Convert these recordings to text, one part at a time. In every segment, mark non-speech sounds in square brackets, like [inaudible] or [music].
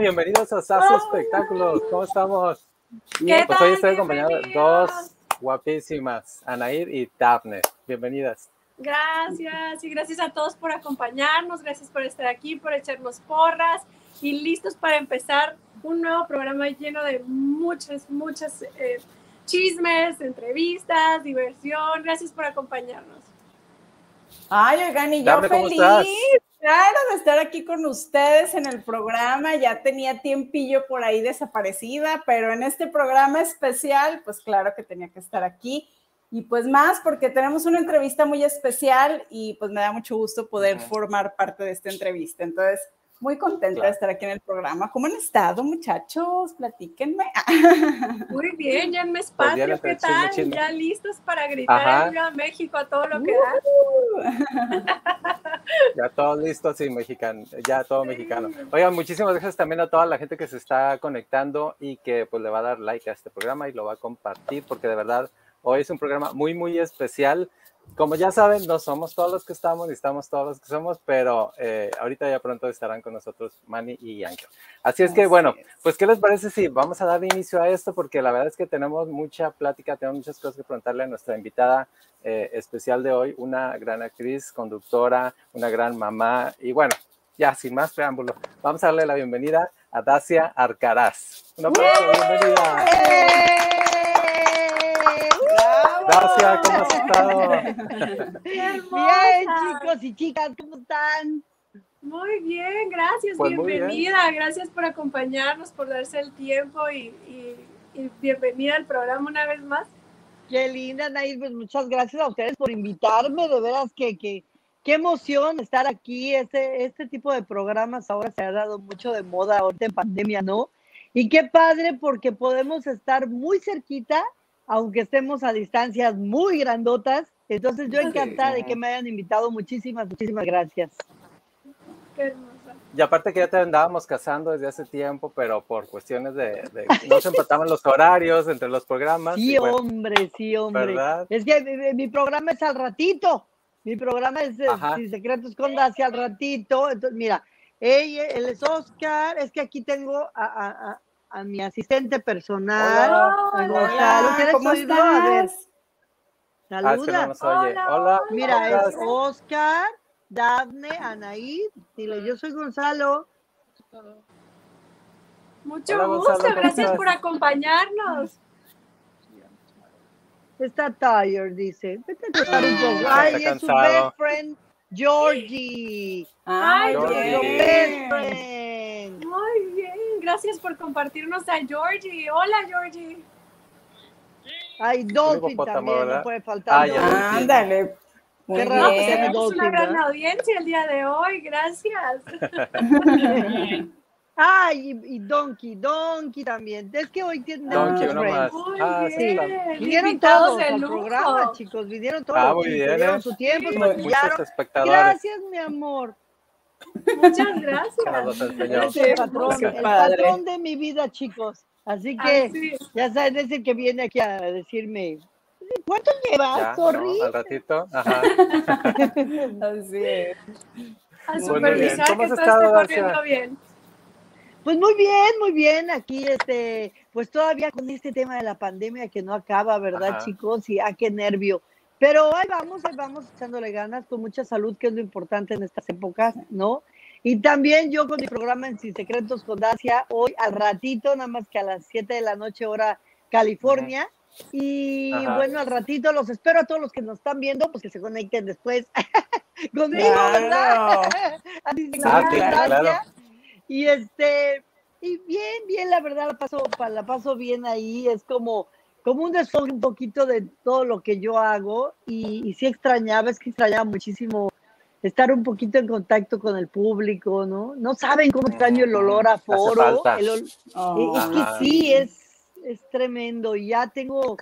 Bienvenidos a SAS Espectáculos. ¿Cómo estamos? ¿Qué pues tal? hoy estoy acompañado de dos guapísimas, Anaid y Daphne. Bienvenidas. Gracias y gracias a todos por acompañarnos, gracias por estar aquí, por echarnos porras y listos para empezar un nuevo programa lleno de muchas, muchas eh, chismes, entrevistas, diversión. Gracias por acompañarnos. Ay, oigan, y yo Dame, ¿cómo feliz, claro, de estar aquí con ustedes en el programa. Ya tenía tiempillo por ahí desaparecida, pero en este programa especial, pues claro que tenía que estar aquí. Y pues más, porque tenemos una entrevista muy especial y pues me da mucho gusto poder formar parte de esta entrevista. Entonces, muy contenta Claro. de estar aquí en el programa. ¿Cómo han estado, muchachos? Platíquenme. Muy [laughs] bien, ya en mes Pues ya patrio, le ¿qué eché chisme, tal? chisme. Ya listos para gritar. ¡Viva México a todo lo que da. Ya todos listos y mexicano, ya todo mexicano. Oigan, muchísimas gracias también a toda la gente que se está conectando y que pues le va a dar like a este programa y lo va a compartir porque de verdad hoy es un programa muy, muy especial. Como ya saben, no somos todos los que estamos ni estamos todos los que somos, pero eh, ahorita ya pronto estarán con nosotros Manny y Ángel. Así es que, Así bueno, es. pues, ¿qué les parece si vamos a dar inicio a esto? Porque la verdad es que tenemos mucha plática, tenemos muchas cosas que preguntarle a nuestra invitada eh, especial de hoy, una gran actriz, conductora, una gran mamá. Y bueno, ya sin más preámbulo, vamos a darle la bienvenida a Dacia Arcaraz. Un aplauso, bienvenida. Dacia, ¿cómo has estado? ¡Qué Bien, chicos y chicas, ¿cómo están? Muy bien, gracias, Pues bien. bienvenida, gracias por acompañarnos, por darse el tiempo y, y- y bienvenida al programa una vez más. Qué linda, Nair, pues muchas gracias a ustedes por invitarme, de veras que, que qué emoción estar aquí, este, este tipo de programas ahora se ha dado mucho de moda ahorita en pandemia, ¿no? Y qué padre porque podemos estar muy cerquita, aunque estemos a distancias muy grandotas, entonces yo encantada de que me hayan invitado, muchísimas, muchísimas gracias. Qué hermosa. Y aparte que ya te andábamos casando desde hace tiempo, pero por cuestiones de, de- no se empataban los horarios entre los programas. Sí, bueno, hombre, sí, hombre. ¿verdad? Es que mi, mi- mi programa es al ratito. Mi programa es eh. Sin Secretos con Dacia al ratito. Entonces, mira, ella, él es Oscar. Es que aquí tengo a, a- a- a mi asistente personal. Hola. a Hola. Gonzalo. ¿Quieres ¿cómo oírlo? A ver, estás? Ah, es que no saluda. oye. Hola, Hola. Mira, ¿cómo es? Oscar, Dafne, Anaí. Dile, yo soy Gonzalo. Mucho Hola, gusto, Gonzalo, ¿cómo gracias por acompañarnos. Está tired, dice. Vete a tratar un poco. Ah, Ay, es su best friend, Georgie. Ay, Georgie. Best friend. Muy bien, gracias por compartirnos a Georgie. Hola, Georgie. Ay, Dolphin también, ¿verdad? no puede faltar. Ah. Ándale. Qué raro pues tenemos una Dolphin, gran ¿verdad? audiencia el día de hoy, gracias. [laughs] Ay, y, y Donkey, Donkey también. Es que hoy tienen Donkey, muchos uno friends. más. Ah, sí. Vinieron todos al programa, chicos, vinieron todos. Ah, muy bien, ¿eh? su tiempo, Sí. Gracias, mi amor. Muchas gracias. el patrón, qué el padre. patrón de mi vida, chicos. Así que, Así ya saben, es el que viene aquí a decirme, ¿cuánto llevas, Sorry? ¿no? Al ratito. Ajá. [laughs] Así es. A muy supervisar bien. ¿Cómo que has todo estado, corriendo bien. Pues muy bien, muy bien. Aquí, este, pues todavía con este tema de la pandemia que no acaba, ¿verdad, Ajá. chicos? Y ah, qué nervio. Pero ahí vamos, ahí vamos echándole ganas, con mucha salud, que es lo importante en estas épocas, ¿no? Y también yo con mi programa en Sin Secretos con Dacia, hoy al ratito, nada más que a las 7 de la noche, hora California. Y Ajá. bueno, al ratito los espero a todos los que nos están viendo, pues que se conecten después [laughs] conmigo, Claro. ¿verdad? [laughs] Así Ah, claro, claro. Y este, y bien, bien, la verdad, la paso, pa- la paso bien ahí. Es como, como un desfogue un poquito de todo lo que yo hago. Y, y sí extrañaba, es que extrañaba muchísimo estar un poquito en contacto con el público, ¿no? No saben cómo extraño el olor a foro. el Oh. es que sí, es, es tremendo. Y ya tengo,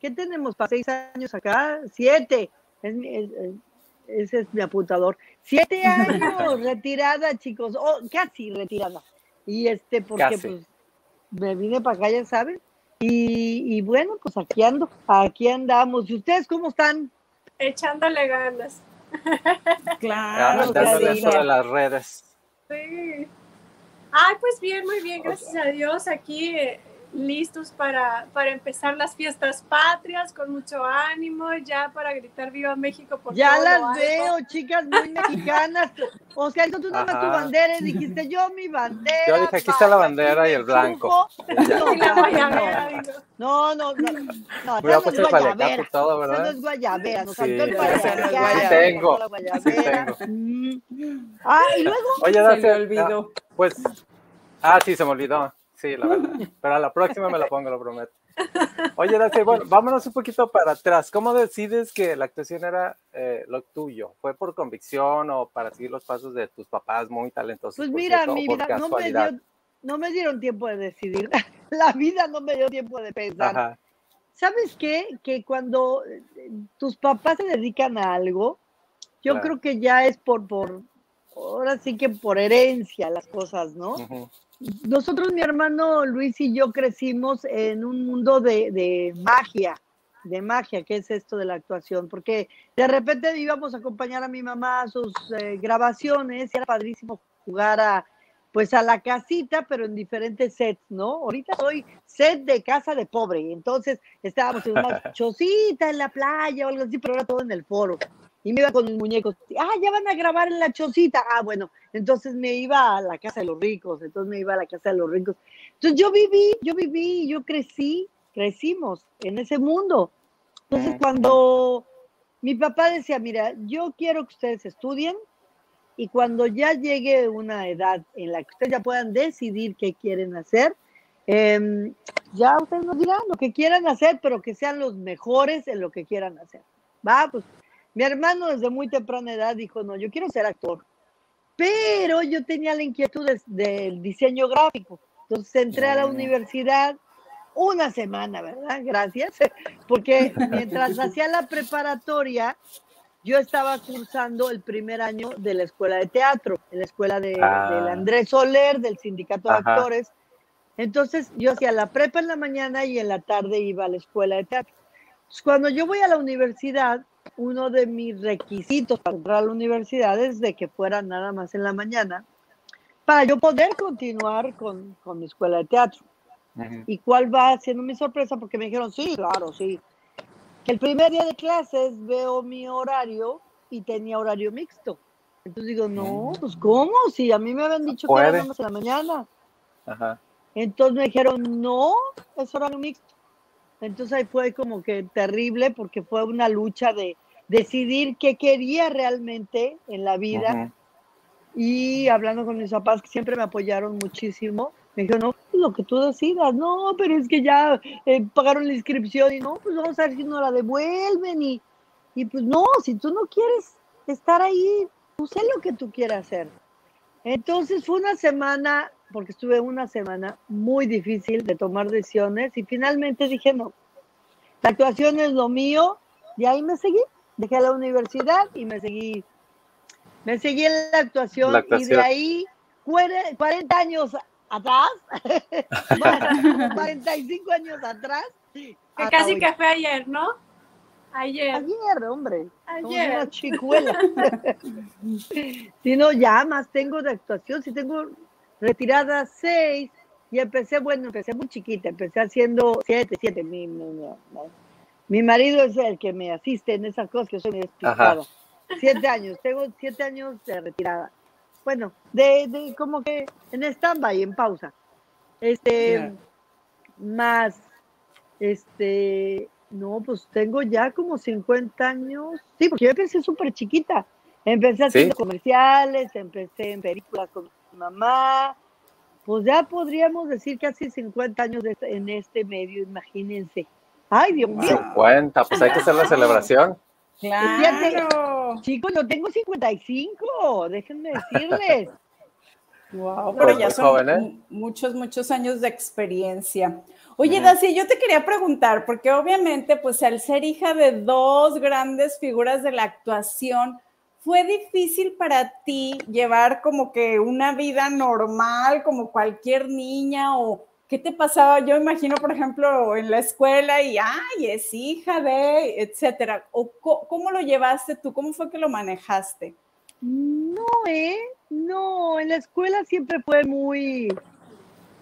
¿qué tenemos para seis años acá? Siete. Es es- es- ese es mi apuntador. Siete [laughs] años retirada, chicos. Oh, casi retirada. Y este, porque Casi. pues me vine para acá, ya saben. Y, y bueno, pues aquí ando, aquí andamos. ¿Y ustedes cómo están? Echándole ganas. [laughs] Claro, Ah, dándole sí. sobre las redes. Sí. Ay, pues bien, muy bien, gracias a Dios. Aquí eh, listos para, para empezar las fiestas patrias con mucho ánimo, ya para gritar Viva México. Por ya todo las veo, chicas muy mexicanas. O sea, tú nada más tu bandera y dijiste yo mi bandera. Yo dije, aquí está la bandera y el blanco. No, no, no. No, no puesto es guayabera. todo, no ¿verdad? es guayabera, nos Sí, faltó el no tengo, Mm. Ah, y luego, Oye, Se olvidó. ah, pues, ah, sí, se me olvidó. Sí, la verdad. [laughs] Pero a la próxima me la pongo, lo prometo. Oye, Dacia, bueno, vámonos un poquito para atrás. ¿Cómo decides que la actuación era eh, lo tuyo? ¿Fue por convicción o para seguir los pasos de tus papás muy talentosos? pues mira, cierto, mi vida, no me, casualidad? dio, no me dieron tiempo de decidir. [laughs] La vida no me dio tiempo de pensar. Ajá, ¿Sabes qué? Que cuando eh, tus papás se dedican a algo, yo Claro. creo que ya es por, por, ahora sí que por herencia las cosas, ¿no? ujú, Nosotros, mi hermano Luis y yo crecimos en un mundo de, de magia, de magia, que es esto de la actuación, porque de repente íbamos a acompañar a mi mamá a sus eh, grabaciones y era padrísimo jugar a, pues a la casita, pero en diferentes sets, ¿no? Ahorita soy set de casa de pobre, entonces estábamos en una [laughs] chocita en la playa o algo así, pero era todo en el foro. Y me iba con mis muñecos. Ah, ya van a grabar en la chocita. Ah, bueno, entonces me iba a la casa de los ricos, entonces me iba a la casa de los ricos. Entonces yo viví, yo viví, yo crecí, crecimos en ese mundo. Entonces cuando mi papá decía, mira, yo quiero que ustedes estudien y cuando ya llegue una edad en la que ustedes ya puedan decidir qué quieren hacer, em, ya ustedes nos dirán lo que quieran hacer, pero que sean los mejores en lo que quieran hacer. Va, pues mi hermano desde muy temprana edad dijo, no, yo quiero ser actor. Pero yo tenía la inquietud des- del diseño gráfico. Entonces entré a la universidad una semana, ¿verdad? Gracias. [laughs] Porque mientras [laughs] hacía la preparatoria, yo estaba cursando el primer año de la escuela de teatro, en la escuela de, Ah. del Andrés Soler, del sindicato de Ajá. actores. Entonces yo hacía la prepa en la mañana y en la tarde iba a la escuela de teatro. Entonces, cuando yo voy a la universidad, uno de mis requisitos para entrar a la universidad es de que fuera nada más en la mañana, para yo poder continuar con, con mi escuela de teatro. ¿Y cuál va siendo mi sorpresa? Porque me dijeron, sí, claro, sí. El primer día de clases veo mi horario y tenía horario mixto. Entonces digo, no, Mm. pues ¿cómo? Si a mí me habían dicho que era nada más en la mañana. Ajá. Entonces me dijeron, no, es horario mixto. Entonces ahí fue como que terrible porque fue una lucha de decidir qué quería realmente en la vida. ujú. Y hablando con mis papás, que siempre me apoyaron muchísimo, me dijeron, no, pues lo que tú decidas, no, pero es que ya eh, pagaron la inscripción y no, pues vamos a ver si nos la devuelven. Y, y pues no, si tú no quieres estar ahí, tú sé lo que tú quieras hacer. Entonces fue una semana, porque estuve una semana muy difícil de tomar decisiones y finalmente dije, no, la actuación es lo mío y ahí me seguí. Dejé la universidad y me seguí, me seguí en la actuación, La y de ahí cuare- 40 años atrás, [laughs] [laughs] bueno, 45 años atrás. Que casi hoy. que fue ayer, ¿no? Ayer. Ayer, hombre. Ayer. una chicuela. [laughs] si no, ya más tengo de actuación. Si tengo retirada seis y empecé, bueno, empecé muy chiquita. Empecé haciendo siete, siete. Mi, mi, mi- mi marido es el que me asiste en esas cosas, que soy despistada. Siete años. Tengo siete años de retirada. Bueno, de, de como que en stand-by, en pausa. Este, Ya. más, este, no, pues tengo ya como 50 años. Sí, porque yo empecé súper chiquita. Empecé haciendo comerciales, empecé en películas con mi mamá. Pues ya podríamos decir casi 50 años de- en este medio, imagínense. Ay, Dios mío. 50, pues hay que hacer la celebración. Claro. Chicos, yo tengo 55, déjenme decirles. [laughs] Wow, Pues pero ya son joven, ¿eh? mu- muchos, muchos años de experiencia. Oye. Dacia, yo te quería preguntar, porque obviamente, pues al ser hija de dos grandes figuras de la actuación, ¿fue difícil para ti llevar como que una vida normal como cualquier niña o qué te pasaba? Yo imagino, por ejemplo, en la escuela y, ay, es hija de, etcétera. ¿O cómo lo llevaste tú? ¿Cómo fue que lo manejaste? No, ¿eh? No, en la escuela siempre fue muy,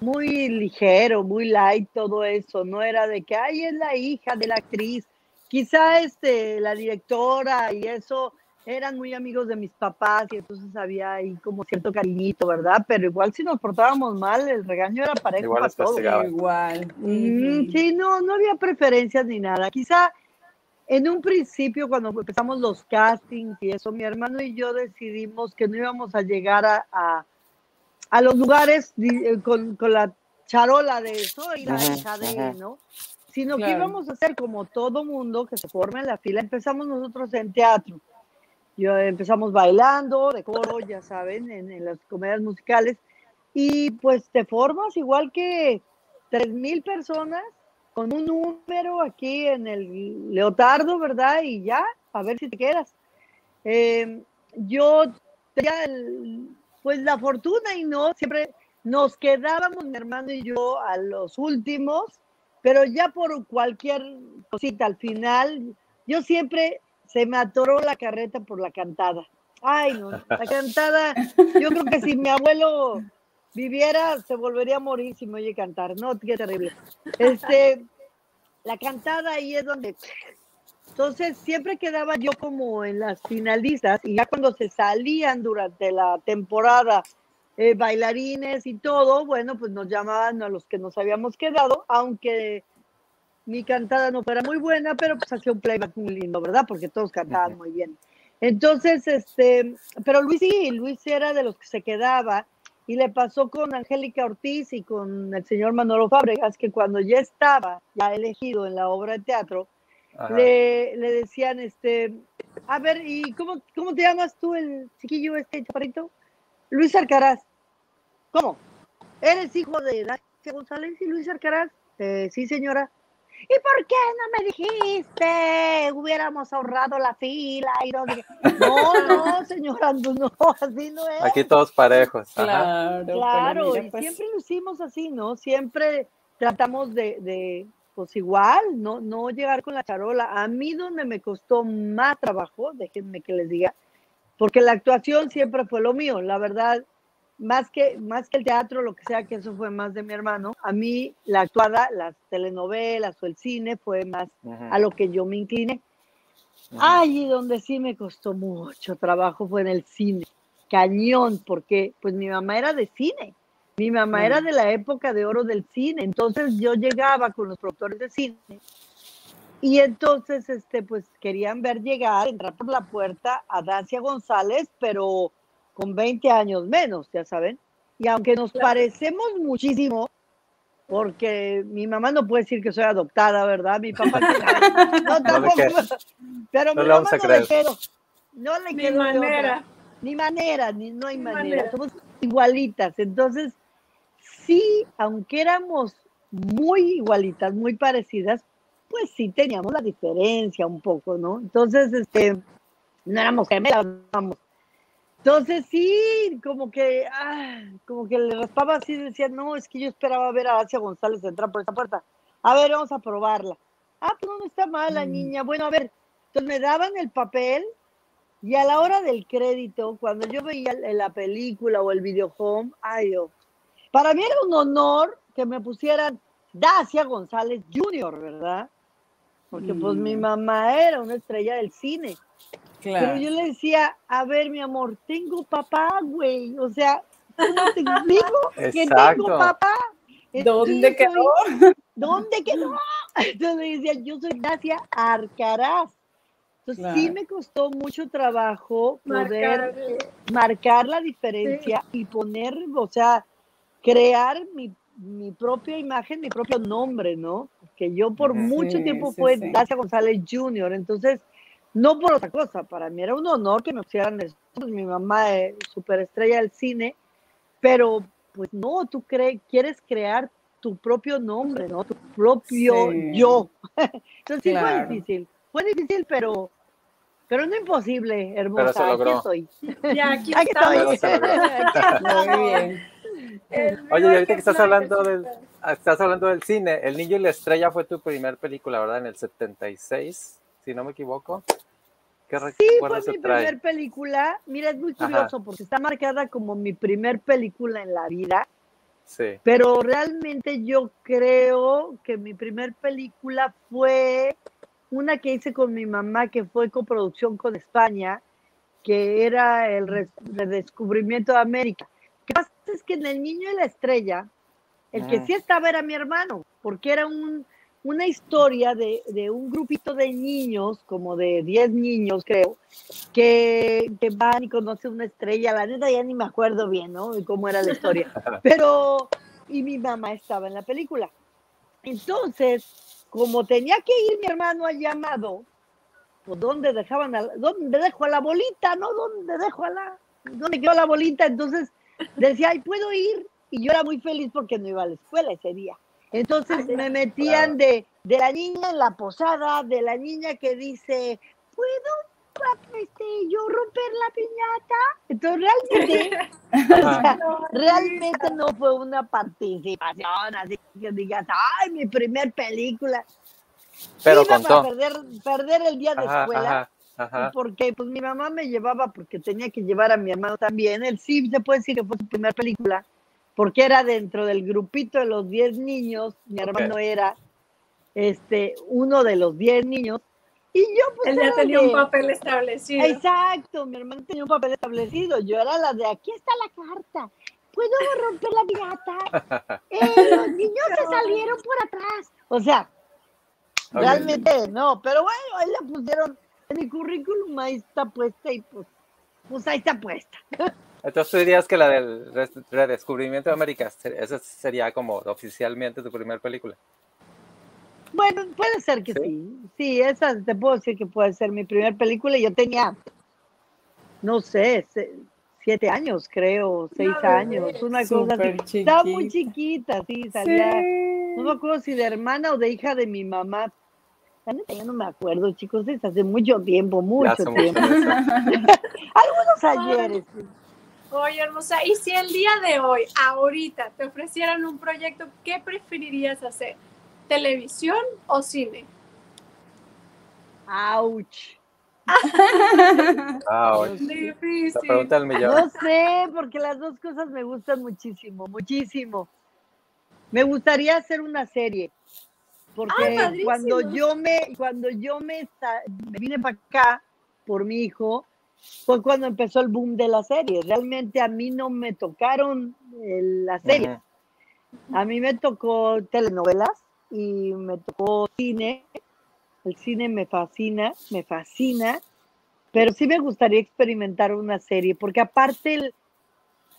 muy ligero, muy light todo eso. No era de que, ay, es la hija de la actriz. Quizá este, la directora y eso eran muy amigos de mis papás y entonces había ahí como cierto cariñito, ¿verdad? Pero igual si nos portábamos mal, el regaño era parejo Igual para todos. Igual. Mm, Sí, no, no había preferencias ni nada. Quizá en un principio, cuando empezamos los castings y eso, mi hermano y yo decidimos que no íbamos a llegar a, a, a los lugares eh, con, con la charola de soy la Ujú, hija de. ¿no? Sino que íbamos a hacer como todo mundo que se forma en la fila. Empezamos nosotros en teatro. Yo empezamos bailando, de coro, ya saben, en, en las comedias musicales. Y pues te formas igual que tres mil personas con un número aquí en el leotardo, ¿verdad? Y ya, a ver si te quedas. Eh, yo tenía el- pues la fortuna y no, siempre nos quedábamos mi hermano y yo a los últimos, pero ya por cualquier cosita al final, yo siempre se me atoró la carreta por la cantada. Ay, no, la cantada, yo creo que si mi abuelo viviera, se volvería a morir si me oye cantar, no, qué terrible. Este, la cantada ahí es donde entonces siempre quedaba yo como en las finalistas y ya cuando se salían durante la temporada eh, bailarines y todo, bueno, pues nos llamaban a los que nos habíamos quedado, aunque mi cantada no fuera muy buena, pero pues hacía un playback muy lindo, ¿verdad? Porque todos cantaban muy bien. Entonces, este, pero Luis sí, Luis era de los que se quedaba y le pasó con Angélica Ortiz y con el señor Manolo Fábregas, que cuando ya estaba ya elegido en la obra de teatro. Le, le decían, este, a ver, ¿y cómo, cómo te llamas tú, el chiquillo este chaparrito? Luis Arcaraz. ¿Cómo? ¿Eres hijo de Dacia González y Luis Arcaraz? "Eh, sí, señora. ¿Y por qué no me dijiste? Hubiéramos ahorrado la fila y no, sé qué". no, no, [laughs] señora, no, así no es. Aquí todos parejos. Ajá. Claro, Claro, mira, y pues, siempre lo hicimos así, ¿no? Siempre tratamos de, de, pues igual, no, no llegar con la charola. A mí donde me costó más trabajo, déjenme que les diga, porque la actuación siempre fue lo mío, la verdad, más que, más que el teatro, lo que sea, que eso fue más de mi hermano, a mí la actuada, las telenovelas o el cine fue más a lo que yo me incliné. Ay, y donde sí me costó mucho trabajo fue en el cine, cañón, porque pues mi mamá era de cine, mi mamá era Mm. de la época de oro del cine, entonces yo llegaba con los productores de cine y entonces este pues querían ver llegar, entrar por la puerta a Dacia González, pero con 20 años menos, ya saben. Y aunque nos parecemos muchísimo, porque mi mamá no puede decir que soy adoptada, ¿verdad? Mi papá sí. no, [laughs] tampoco. Pero no mi mamá no le quedo. No le Ni otra. manera. Ni manera, ni no hay manera. manera. Somos igualitas. Entonces, sí, aunque éramos muy igualitas, muy parecidas, pues sí teníamos la diferencia un poco, ¿no? Entonces, este, no éramos gemelas, vamos. Entonces sí, como que, ah, como que le raspaba así, decía, no, es que yo esperaba ver a Asia González entrar por esta puerta. A ver, vamos a probarla. Ah, pues no está mal la Mm. niña. Bueno, a ver, entonces me daban el papel y a la hora del crédito, cuando yo veía la película o el video home, ay Dios, para mí era un honor que me pusieran Dacia González Jr., ¿verdad? Porque pues mi Mm. mamá era una estrella del cine. claro. Pero yo le decía, a ver, mi amor, tengo papá, güey. O sea, ¿cómo te [laughs] explico que tengo papá? ¿Dónde quedó? soy- ¿Dónde quedó? [laughs] Entonces le decía, yo soy Dacia Arcaraz. Entonces sí Claro. me costó mucho trabajo poder Marcar. marcar la diferencia y poner, o sea, crear mi, mi propia imagen, mi propio nombre, ¿no? Que yo por Ujú. mucho Sí, tiempo sí, fue sí. Dacia González Jr., entonces no por otra cosa, para mí era un honor que me pusieran eso. Pues, mi mamá es superestrella del cine, pero pues no, tú cre quieres crear tu propio nombre, ¿no? Tu propio Sí. yo. [laughs] Entonces sí Claro. fue difícil, fue difícil, pero, pero no imposible, hermosa. [laughs] Pero se logró. Aquí estoy. Ya aquí Aquí estamos. [laughs] estoy. Muy bien. Oye, y ahorita que estás hablando del, ah, estás hablando del cine, El Niño y la Estrella fue tu primer película, ¿verdad? En el 76, si no me equivoco. ¿Qué Sí, fue mi te trae? primer película. Mira, es muy Ajá. curioso porque está marcada como mi primer película en la vida, Sí. pero realmente yo creo que mi primer película fue una que hice con mi mamá, que fue coproducción con España, que era el redescubrimiento de América. Que es que en El Niño y la Estrella, el que Mm. sí estaba era mi hermano, porque era un, una historia de, de un grupito de niños, como de 10 niños, creo, que, que van y conocen una estrella. La neta ya ni me acuerdo bien, ¿no? De cómo era la historia. [laughs] Pero, y mi mamá estaba en la película. Entonces, como tenía que ir mi hermano al llamado, pues ¿dónde dejaban a la, dónde dejo a la bolita, no? ¿Dónde dejo a la, dónde quedó la bolita? Entonces decía, ay, puedo ir. Y yo era muy feliz porque no iba a la escuela ese día. Entonces me metían de, de la niña en la posada, de la niña que dice, ¿puedo este, yo romper la piñata? Entonces realmente, [laughs] o sea, realmente no fue una participación así que digas, ay, mi primer película. Pero Iba contó. a perder, perder el día de Ajá, escuela. ajá, ajá. Porque pues mi mamá me llevaba porque tenía que llevar a mi hermano también. Él sí se puede decir que fue su primera película, porque era dentro del grupito de los 10 niños. Mi hermano era este uno de los 10 niños. Y yo pues Él ya tenía de- un papel establecido. Exacto, mi hermano tenía un papel establecido. Yo era la de aquí está la carta. ¿Puedo romper la piñata? [laughs] Eh, los niños se salieron por atrás. O sea, realmente no. Pero bueno, ahí la pusieron mi currículum, ahí está puesta y pues, pues ahí está puesta. Entonces tú dirías que la del redescubrimiento de América, esa sería como oficialmente tu primera película. Bueno, puede ser que ¿Sí? sí. Sí, esa te puedo decir que puede ser mi primera película. Yo tenía, no sé, se- siete años, creo, seis bebé. años, una cosa así. Súper Estaba muy chiquita. chiquita, sí, salía. Sí. No me acuerdo si de hermana o de hija de mi mamá. Neta, ya no me acuerdo, chicos, es hace mucho tiempo, mucho tiempo. [laughs] Algunos ayeres. Oye, hermosa, y si el día de hoy, ahorita, te ofrecieran un proyecto, ¿qué preferirías hacer? ¿Televisión o cine? Ouch. [laughs] Ah, la Difícil. pregunta del millón. No sé, porque las dos cosas me gustan muchísimo, muchísimo. Me gustaría hacer una serie, porque Ah, cuando yo me, cuando yo me, vine para acá por mi hijo, fue cuando empezó el boom de la serie. Realmente a mí no me tocaron eh, las series. Ujú. A mí me tocó telenovelas y me tocó cine. El cine me fascina, me fascina, pero sí me gustaría experimentar una serie, porque aparte el,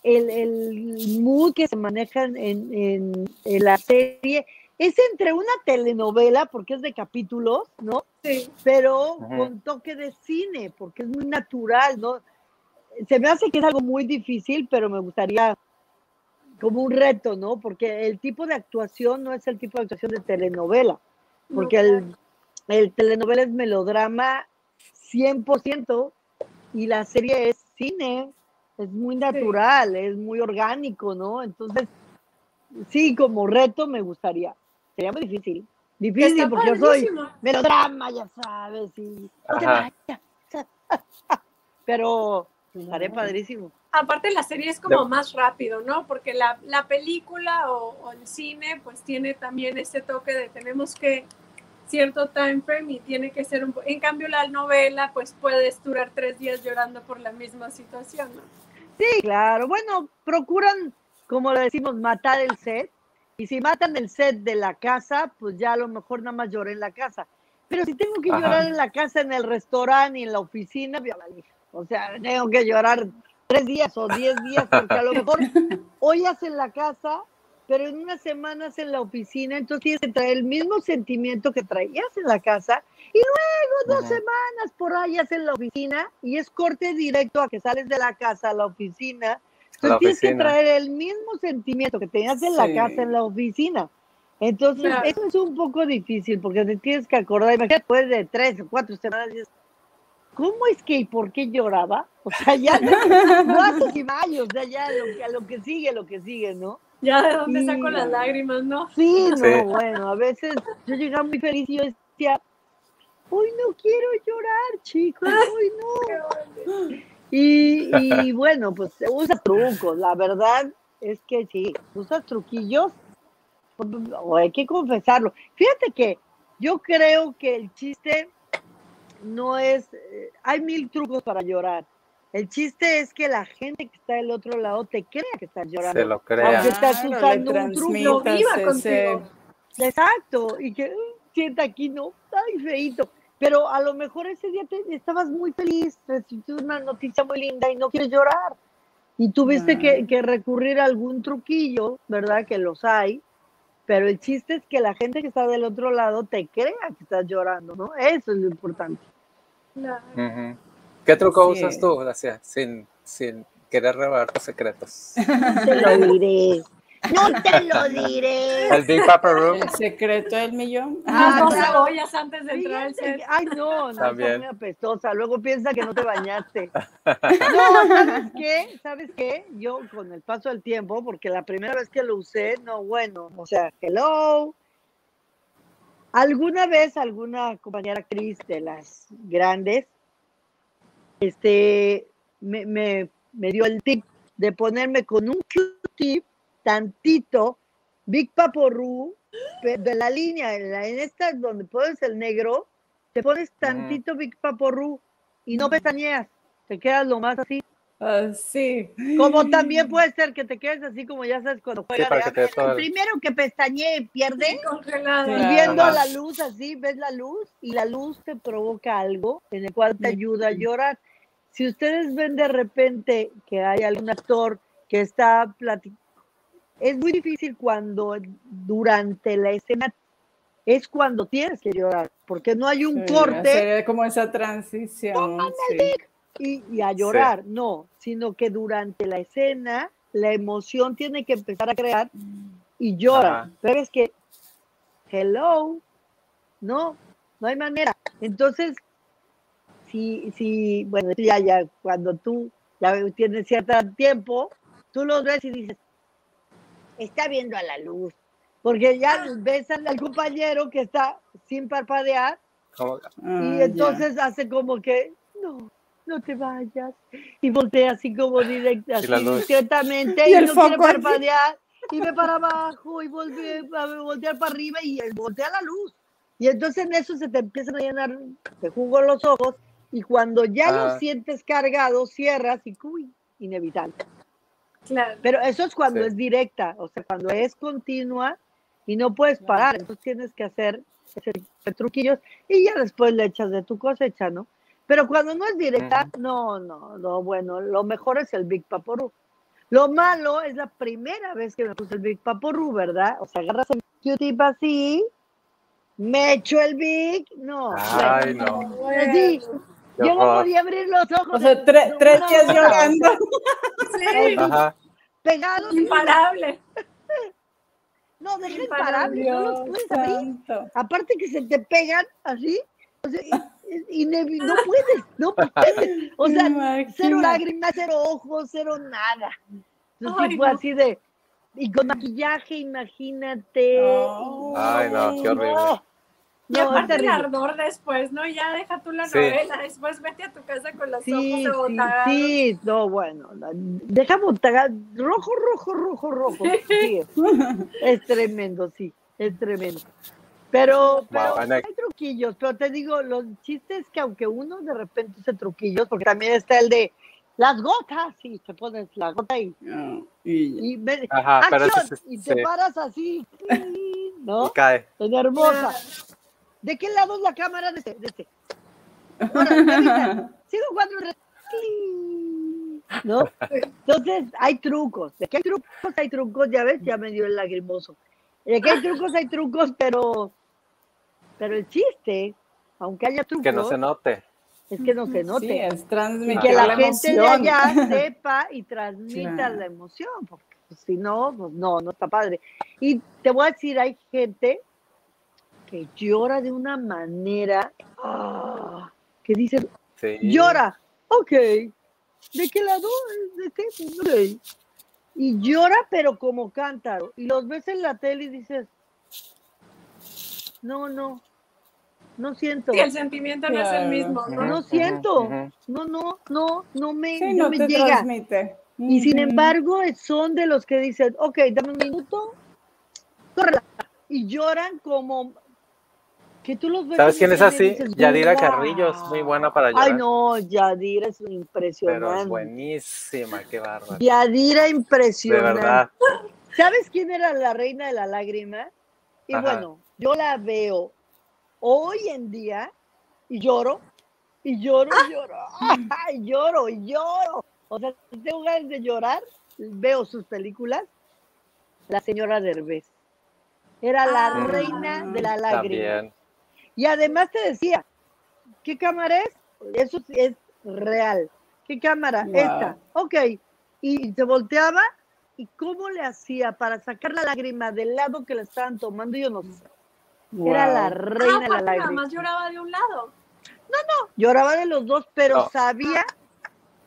el, el mood que se maneja en, en- en la serie es entre una telenovela, porque es de capítulos, ¿no? Sí. Pero con toque de cine, porque es muy natural, ¿no? Se me hace que es algo muy difícil, pero me gustaría como un reto, ¿no? Porque el tipo de actuación no es el tipo de actuación de telenovela, porque el, el telenovela es melodrama 100% y la serie es cine, es muy natural, es muy orgánico, ¿no? Entonces, sí, como reto me gustaría. Sería muy difícil. Difícil Está porque yo soy melodrama, ya sabes, y Ajá. [laughs] Pero estaré padrísimo. Aparte la serie es como más rápido, ¿no? Porque la, la película o, o el cine pues tiene también ese toque de tenemos que cierto time frame y tiene que ser un... En cambio la novela pues puedes durar tres días llorando por la misma situación, ¿no? Sí, claro. Bueno, procuran, como le decimos, matar el set. Y si matan el set de la casa, pues ya a lo mejor nada más lloré en la casa. Pero si tengo que Ajá. llorar en la casa, en el restaurante y en la oficina, o sea, tengo que llorar tres días o diez días, porque a lo mejor hoy hacen la casa, pero en unas semanas en la oficina, entonces tienes que traer el mismo sentimiento que traías en la casa, y luego dos Ujú. semanas por ahí hacen la oficina, y es corte directo a que sales de la casa a la oficina. Entonces La tienes que traer el mismo sentimiento que tenías en la casa, en la oficina. Entonces, Claro. eso es un poco difícil porque te tienes que acordar, imagínate, después de tres o cuatro semanas, dices, ¿cómo es que y por qué lloraba? O sea, ya no, no haces y o sea, ya lo, que- a lo que sigue, lo que sigue, ¿no? Ya de dónde Sí. saco las lágrimas, ¿no? Sí, no, Sí. bueno, a veces yo llegaba muy feliz y yo decía, hoy no quiero llorar, chicos, hoy no. Y, y [laughs] bueno, pues usa trucos, la verdad es que sí, usas truquillos, o hay que confesarlo. Fíjate que yo creo que el chiste no es, eh, hay mil trucos para llorar. El chiste es que la gente que está del otro lado te crea que estás llorando. Se lo crea. Aunque estás Claro, usando un truco. viva ese- contigo. Exacto. Y que "Ay, sienta aquí, no, ay, feito. Pero a lo mejor ese día te, estabas muy feliz, recibiste una noticia muy linda y no quieres llorar. Y tuviste que, que recurrir a algún truquillo, ¿verdad? Que los hay. Pero el chiste es que la gente que está del otro lado te crea que estás llorando, ¿no? Eso es lo importante. Claro. ¿Qué truco Así usas es. tú, Gracia? Sin, sin querer revelar tus secretos. [laughs] Te lo diré. No te lo diré. El Big Papa Room. El secreto del millón. Ah, dos claro. cebollas antes de entrar al set. Ay, no, no, También. está muy apestosa. Luego piensa que no te bañaste. [laughs] No, ¿sabes qué? ¿Sabes qué? Yo con el paso del tiempo, porque la primera vez que lo usé, no, bueno, o sea, hello. Alguna vez alguna compañera actriz de las grandes, este, me, me, me dio el tip de ponerme con un Q-tip tantito, Big Paporru, de la línea, en, la- en esta donde pones el negro, te pones tantito Big Paporru y no pestañeas, te quedas lo más así. Ah, sí. Como también puede ser que te quedes así como ya sabes cuando juegas para de, que te "Ah, dé todo el- primero que pestañee pierde Congelada. Claro. y viendo la luz así, ves la luz y la luz te provoca algo en el cual te ayuda a llorar. Si ustedes ven de repente que hay algún actor que está platicando, es muy difícil cuando durante la escena es cuando tienes que llorar, porque no hay un Sí, corte como esa transición. sí. y, y a llorar, no, sino que durante la escena la emoción tiene que empezar a crear y llora. Ajá. Pero es que, hello, no, no hay manera. Entonces, si, si bueno, ya, ya, cuando tú ya tienes cierto tiempo, tú los ves y dices, está viendo a la luz. Porque ya ves al, al compañero que está sin parpadear. Ah, y entonces hace como que, no, no te vayas. Y voltea así como directa, Y la así discretamente, Y y, el no quiere parpadear, y ve para abajo, y vuelve a voltear para arriba, y voltea la luz. Y entonces en eso se te empiezan a llenar de jugo los ojos, y cuando ya Ah. lo sientes cargado, cierras y, uy, inevitable. Claro. Pero eso es cuando Sí. es directa, o sea, cuando es continua y no puedes parar, entonces tienes que hacer ese tipo de truquillos y ya después le echas de tu cosecha, ¿no? Pero cuando no es directa, no, no, no, bueno, lo mejor es el Big Paporru. Lo malo es la primera vez que me puse el Big Paporru, ¿verdad? O sea, agarras el Q-tip así, me echo el Big, no, Ay, bueno, no. Yo no podía abrir los ojos. O sea, tres no, días llorando. Sí, Ajá. Pegados, imparable. no, deja de Para parar, no los puedes abrir. santo. aparte que se te pegan así, o sea, es- es inevi- no [laughs] puedes, no puedes, o sea, Imagínate. cero lágrimas, cero ojos, cero nada. Entonces Ay, fue no. así de, y con maquillaje, imagínate. Oh. Ay, no, qué horrible. No, Y no, aparte el ardor después, ¿no? Ya deja tú la Sí. novela, después vete a tu casa con los Sí, ojos sí, agotados. sí, no, bueno, deja botar rojo, rojo, rojo, rojo. [laughs] Sí, es, es tremendo, sí, es tremendo. Pero, pero Wow, Ana- hay truquillos, pero te digo, los chistes que aunque uno de repente hace truquillos, porque también está el de las gotas, sí, te pones la gota y, Ah, y- y, y te sí. paras así, [laughs] Y ¿no? cae. En hermosa. ¿De qué lado es la cámara de este? De este. Ahora. [laughs] Sigo. ¡Cling! ¿No? Entonces, hay trucos. De que hay trucos, hay trucos, ya ves, ya me dio el lagrimoso. De que hay trucos, hay trucos, pero, pero el chiste, aunque haya trucos, Que no se note. es que no se Sí, note. es y transmitir que la, la gente de allá [laughs] sepa y transmita Claro. la emoción, porque pues, si no, pues no, no está padre. Y te voy a decir, hay gente que llora de una manera ah, que dice, Sí. llora, ok, ¿de qué lado? ¿De qué? Y llora, pero como cántaro. Y los ves en la tele y dices, no, no, no siento. Sí, el sentimiento no es el mismo, ¿no? No siento. No, no, no, no me, Sí, no no me llega. transmite. Y sin embargo, son de los que dicen, ok, dame un minuto, córrela. Y lloran como que tú los ves. ¿Sabes quién es así? dices, Yadira "Guau". Carrillo es muy buena para llorar. Ay, no, Yadira es pero es impresionante. buenísima, qué bárbaro. Yadira De impresionante. verdad. ¿Sabes quién era la reina de la lágrima? Y Ajá. bueno, yo la veo hoy en día y lloro, y lloro, y lloro, [laughs] y lloro, y lloro. O sea, si tengo ganas de llorar, veo sus películas. La señora Derbez. Era la Ah. reina de la lágrima. También. Y además te decía, ¿qué cámara es? Eso es real. ¿Qué cámara? Wow. Esta. Ok. Y se volteaba. ¿Y cómo le hacía para sacar la lágrima del lado que le estaban tomando? Yo no sé. Era la Ah, reina de la nada lágrima. más lloraba de un lado. Lloraba de los dos, pero No. sabía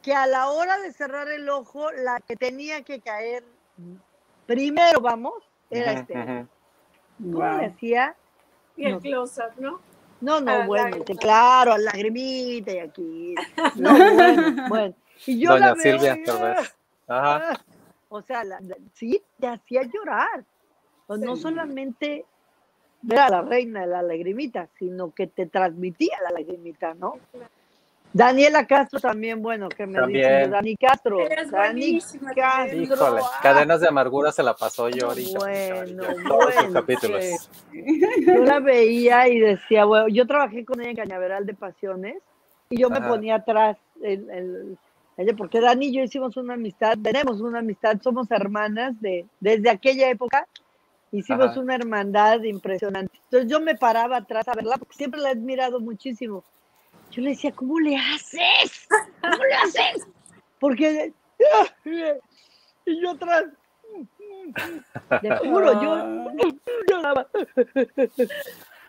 que a la hora de cerrar el ojo, la que tenía que caer primero, vamos, era este. ¿Cómo Wow. le hacía? Y el No. close-up, ¿no? No, no, Ah, bueno, lágrima. claro, a lagrimita y aquí. No, bueno, [laughs] bueno. Y yo Doña la veo Silvia Derbez. Ajá. ah, O sea, la- la- sí, te hacía llorar. No solamente era la reina de la lagrimita, sino que te transmitía la lagrimita, ¿no? Daniela Castro también, bueno, que me También. dicen de Dani Castro. Dani Castro. Híjole, ah, cadenas de amargura se la pasó yo ahorita. bueno, todos sus bueno, capítulos. Yo la veía y decía, bueno, yo trabajé con ella en Cañaveral de Pasiones y yo me Ajá. ponía atrás, el, el- ella, porque Dani y yo hicimos una amistad, tenemos una amistad, somos hermanas de, desde aquella época, hicimos Ajá. una hermandad impresionante. Entonces yo me paraba atrás a verla porque siempre la he admirado muchísimo. Yo le decía, ¿cómo le haces? ¿Cómo le haces? [laughs] Porque, y yo atrás, te juro, yo lloraba.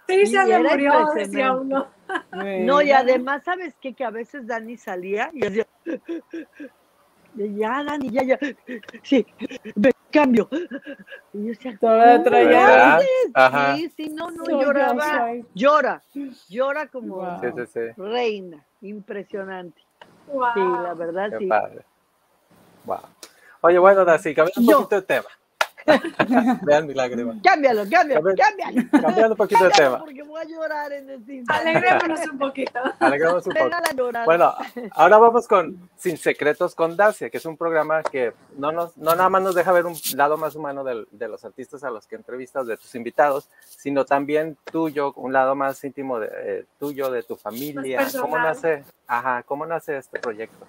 Sí, se le murió, decía uno. No, y además, ¿sabes qué? Que a veces Dani salía y decía, ya, Dani, ya, ya, sí, me cambio. Y yo decía, ¿cómo traía-. Sí, sí, no, no, lloraba, llora, llora como Wow. Sí, sí, sí. reina, impresionante. Wow. Sí, la verdad, Qué sí. padre. Wow. Oye, bueno, Daci, cambiando un poquito de tema. [laughs] Vean mi lágrima. Cámbialo, cámbialo, Cambia- cámbialo. Cambiando un poquito de tema. Porque voy a llorar en este instante. Alegrémonos un poquito. Alegramos un poco. Bueno, ahora vamos con Sin Secretos con Dacia, que es un programa que no, nos, no nada más nos deja ver un lado más humano de, los artistas a los que entrevistas, de tus invitados, sino también tuyo, un lado más íntimo de, eh, tuyo, de tu familia. ¿Cómo nace, ajá, ¿Cómo nace este proyecto?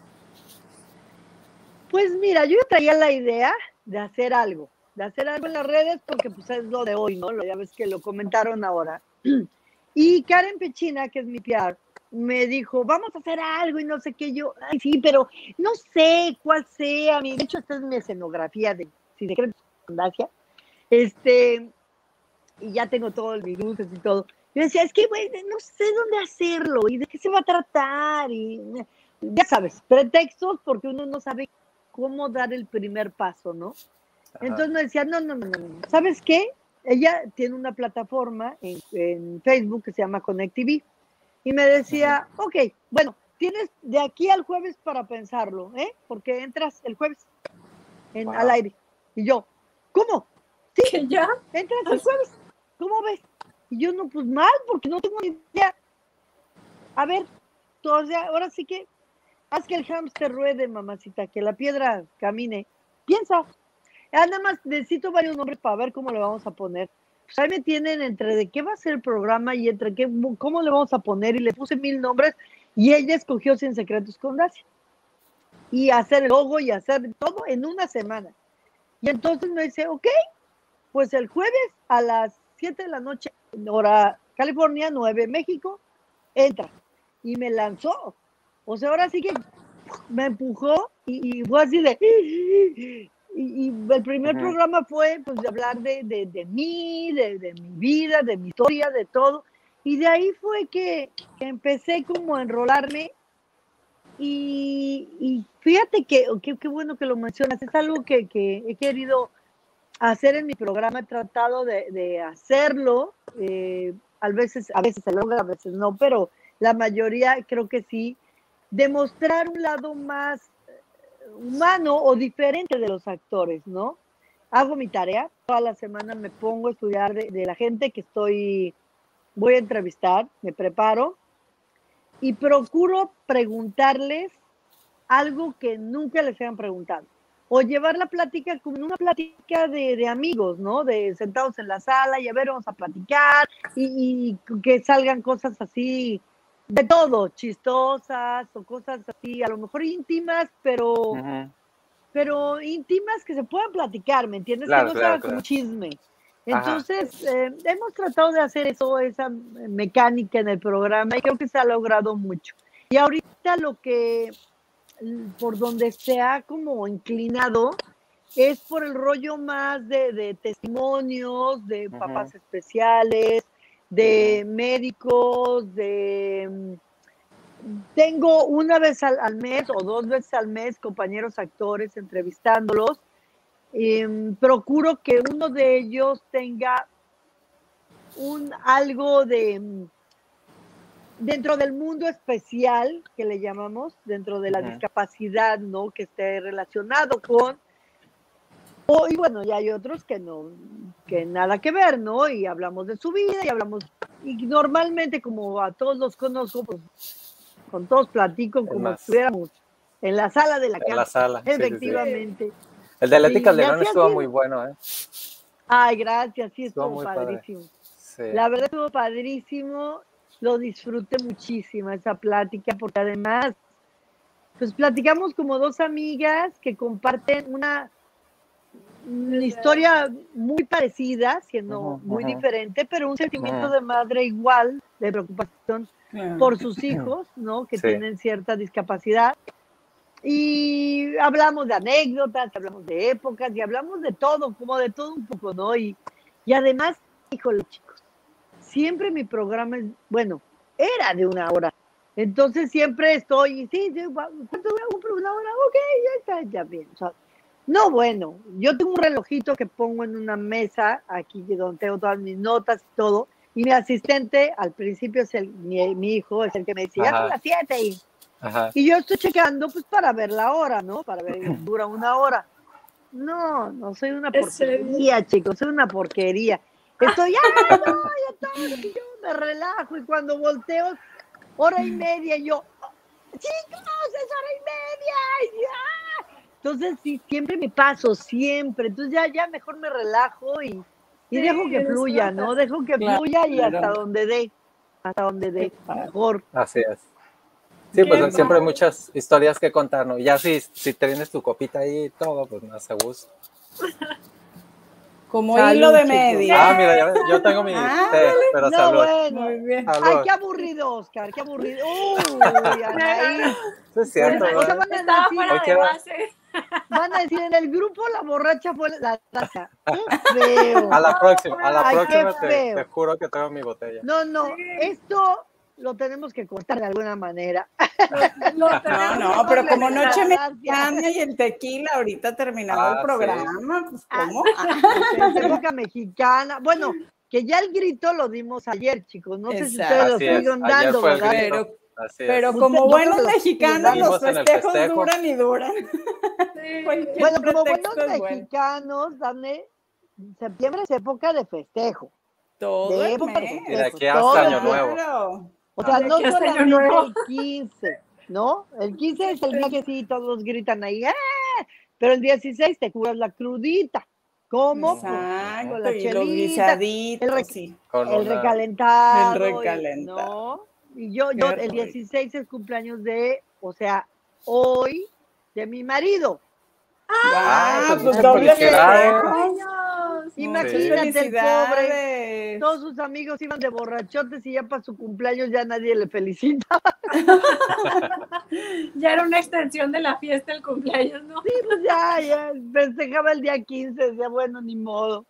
Pues mira, yo traía la idea de hacer algo, de hacer algo en las redes, porque pues es lo de hoy, ¿no? Ya ves que lo comentaron ahora. [clears throat] Y Karen Pechina, que es mi PR, me dijo, vamos a hacer algo y no sé qué. Yo, ay, sí, pero no sé cuál sea. De hecho, esta es mi escenografía de Si Secretos con Dacia. Este, y ya tengo todos mis luces y todo. Yo decía, es que, güey, no sé dónde hacerlo y de qué se va a tratar. Y ya sabes, pretextos porque uno no sabe cómo dar el primer paso, ¿no? Ajá. Entonces me decía, no, no, no, no, no. ¿Sabes qué? Ella tiene una plataforma en, en Facebook que se llama Connect TV. Y me decía, ok, bueno, tienes de aquí al jueves para pensarlo, ¿eh? Porque entras el jueves en, Wow. al aire. Y yo, ¿cómo? Que ya. Entras el jueves. ¿Cómo ves? Y yo, no, pues mal, porque no tengo ni idea. A ver, todavía, ahora sí que haz que el hámster ruede, mamacita, que la piedra camine. Piensa. Ah, nada más necesito varios nombres para ver cómo le vamos a poner. Pues ahí me tienen entre de qué va a ser el programa y entre qué, cómo le vamos a poner. Y le puse mil nombres y ella escogió Sin Secretos con Dacia. Y hacer el logo y hacer todo en una semana. Y entonces me dice, ok, pues el jueves a las 7 de la noche, hora California, 9 México, entra. Y me lanzó. O sea, ahora sí que me empujó y, y fue así de... Y, y el primer programa fue pues de hablar de, de, de mí, de, de mi vida, de mi historia, de todo. Y de ahí fue que, que empecé como a enrolarme. Y, y fíjate que, qué qué bueno que lo mencionas, es algo que, que he querido hacer en mi programa, he tratado de, de hacerlo, eh, a veces, a veces se logra, a veces no, pero la mayoría creo que sí, demostrar un lado más humano o diferente de los actores, ¿no? Hago mi tarea, toda la semana me pongo a estudiar de, la gente que estoy, voy a entrevistar, me preparo y procuro preguntarles algo que nunca les hayan preguntado. O llevar la plática como una plática de, de amigos, ¿no? De sentados en la sala y a ver, vamos a platicar y que salgan cosas así, de todo, chistosas o cosas así, a lo mejor íntimas, pero, pero íntimas que se puedan platicar, ¿me entiendes? Claro, que no claro, sea claro. chisme. Entonces, eh, hemos tratado de hacer eso, esa mecánica en el programa y creo que se ha logrado mucho. Y ahorita lo que, por donde se ha como inclinado, es por el rollo más de, de testimonios, de papás especiales, de médicos, de... mm, Tengo una vez al, al mes o dos veces al mes compañeros actores entrevistándolos. Em, procuro que uno de ellos tenga un algo de mm, dentro del mundo especial que le llamamos, dentro de la discapacidad, ¿no? Que esté relacionado con o, y bueno, ya hay otros que no, que nada que ver, ¿no? Y hablamos de su vida y hablamos, y normalmente como a todos los conozco, pues con todos platico como más. si estuviéramos en la sala de la En la casa. sala. sí, sí, sí. Efectivamente. El de y Calderón así ha estuvo muy bueno, ¿eh? Ay, gracias, sí, Estuvo estuvo muy padre. padrísimo. La verdad estuvo padrísimo, lo disfruté muchísimo esa plática, porque además, pues platicamos como dos amigas que comparten una, una historia muy parecida, siendo Ujú, muy ujú. diferente, pero un sentimiento Ujú. de madre igual, de preocupación por sus hijos, ¿no? Que Sí. tienen cierta discapacidad. Y hablamos de anécdotas, hablamos de épocas y hablamos de todo, como de todo un poco, ¿no? Y, y además, híjole, chicos, siempre mi programa es, bueno, era de una hora. Entonces siempre estoy, sí, sí, ¿cuánto dura un programa? Una hora, ok, ya está, ya bien. o sea, no, bueno, yo tengo un relojito que pongo en una mesa, aquí donde tengo todas mis notas y todo, y mi asistente al principio es el, mi, mi hijo, es el que me dice, ya Ajá. son las siete, y Ajá. y yo estoy checando pues para ver la hora, ¿no? Para ver, dura una hora. No, no soy una porquería, chicos, soy una porquería. Estoy, ya, no, ya y yo me relajo y cuando volteo, hora y media, y yo, chicos, es hora y media, y ya. Entonces, sí, siempre me paso, siempre. Entonces ya, ya mejor me relajo y, y Sí, dejo que fluya. ¿no? Dejo que Claro, fluya y hasta donde dé, hasta donde dé, mejor. Así es. Sí, Qué pues siempre hay muchas historias que contar, ¿no? Y Ya si, si tienes tu copita ahí y todo, pues más a gusto. Como Salud, hilo de media. Ah, mira, ya yo tengo mi Ah, té, pero No, salud. bueno. Muy bien. Ay, qué aburrido, Oscar, qué aburrido. Uy, [laughs] Anaí. Eso es cierto, O sea, ¿verdad? van a Estaba decir, fuera de base. Van a decir, en el grupo la borracha fue la taza. Feo. A la próxima, a la Ay, próxima te, juro que traigo mi botella. No, no, Sí. esto lo tenemos que cortar de alguna manera. [laughs] Lo No, no, pero como noche mexicana y el tequila, ahorita terminado Ah, el sí. programa, pues ¿cómo? [laughs] En época mexicana. Bueno, que ya el grito lo dimos ayer, chicos. No sé si ustedes lo siguen dando, ¿verdad? Pero, como buenos mexicanos, los festejos festejo. duran y duran. [laughs] Bueno, como buenos bueno. mexicanos, Dane, septiembre es época de festejo. Todo de el época de mes. Y de aquí Todo hasta Año mes. Nuevo. Claro. O sea, no solamente Nuevo. el 15, ¿no? El 15 es el día que sí todos gritan ahí, ¡eh! Pero el 16 te curas la crudita. ¿Cómo? Pues, con Exacto, la y los chelita, el rec- sí. Con el una- recalentado. El y- recalentado. ¿no? Y yo, yo, el rico. 16 es cumpleaños de, o sea, hoy, de mi marido. Ah, Guau, pues pues doble. Imagínate el pobre. Todos sus amigos iban de borrachotes y ya para su cumpleaños ya nadie le felicita. [laughs] Ya era una extensión de la fiesta el cumpleaños, ¿no? Sí, pues ya, ya, festejaba el día 15, decía, bueno, ni modo.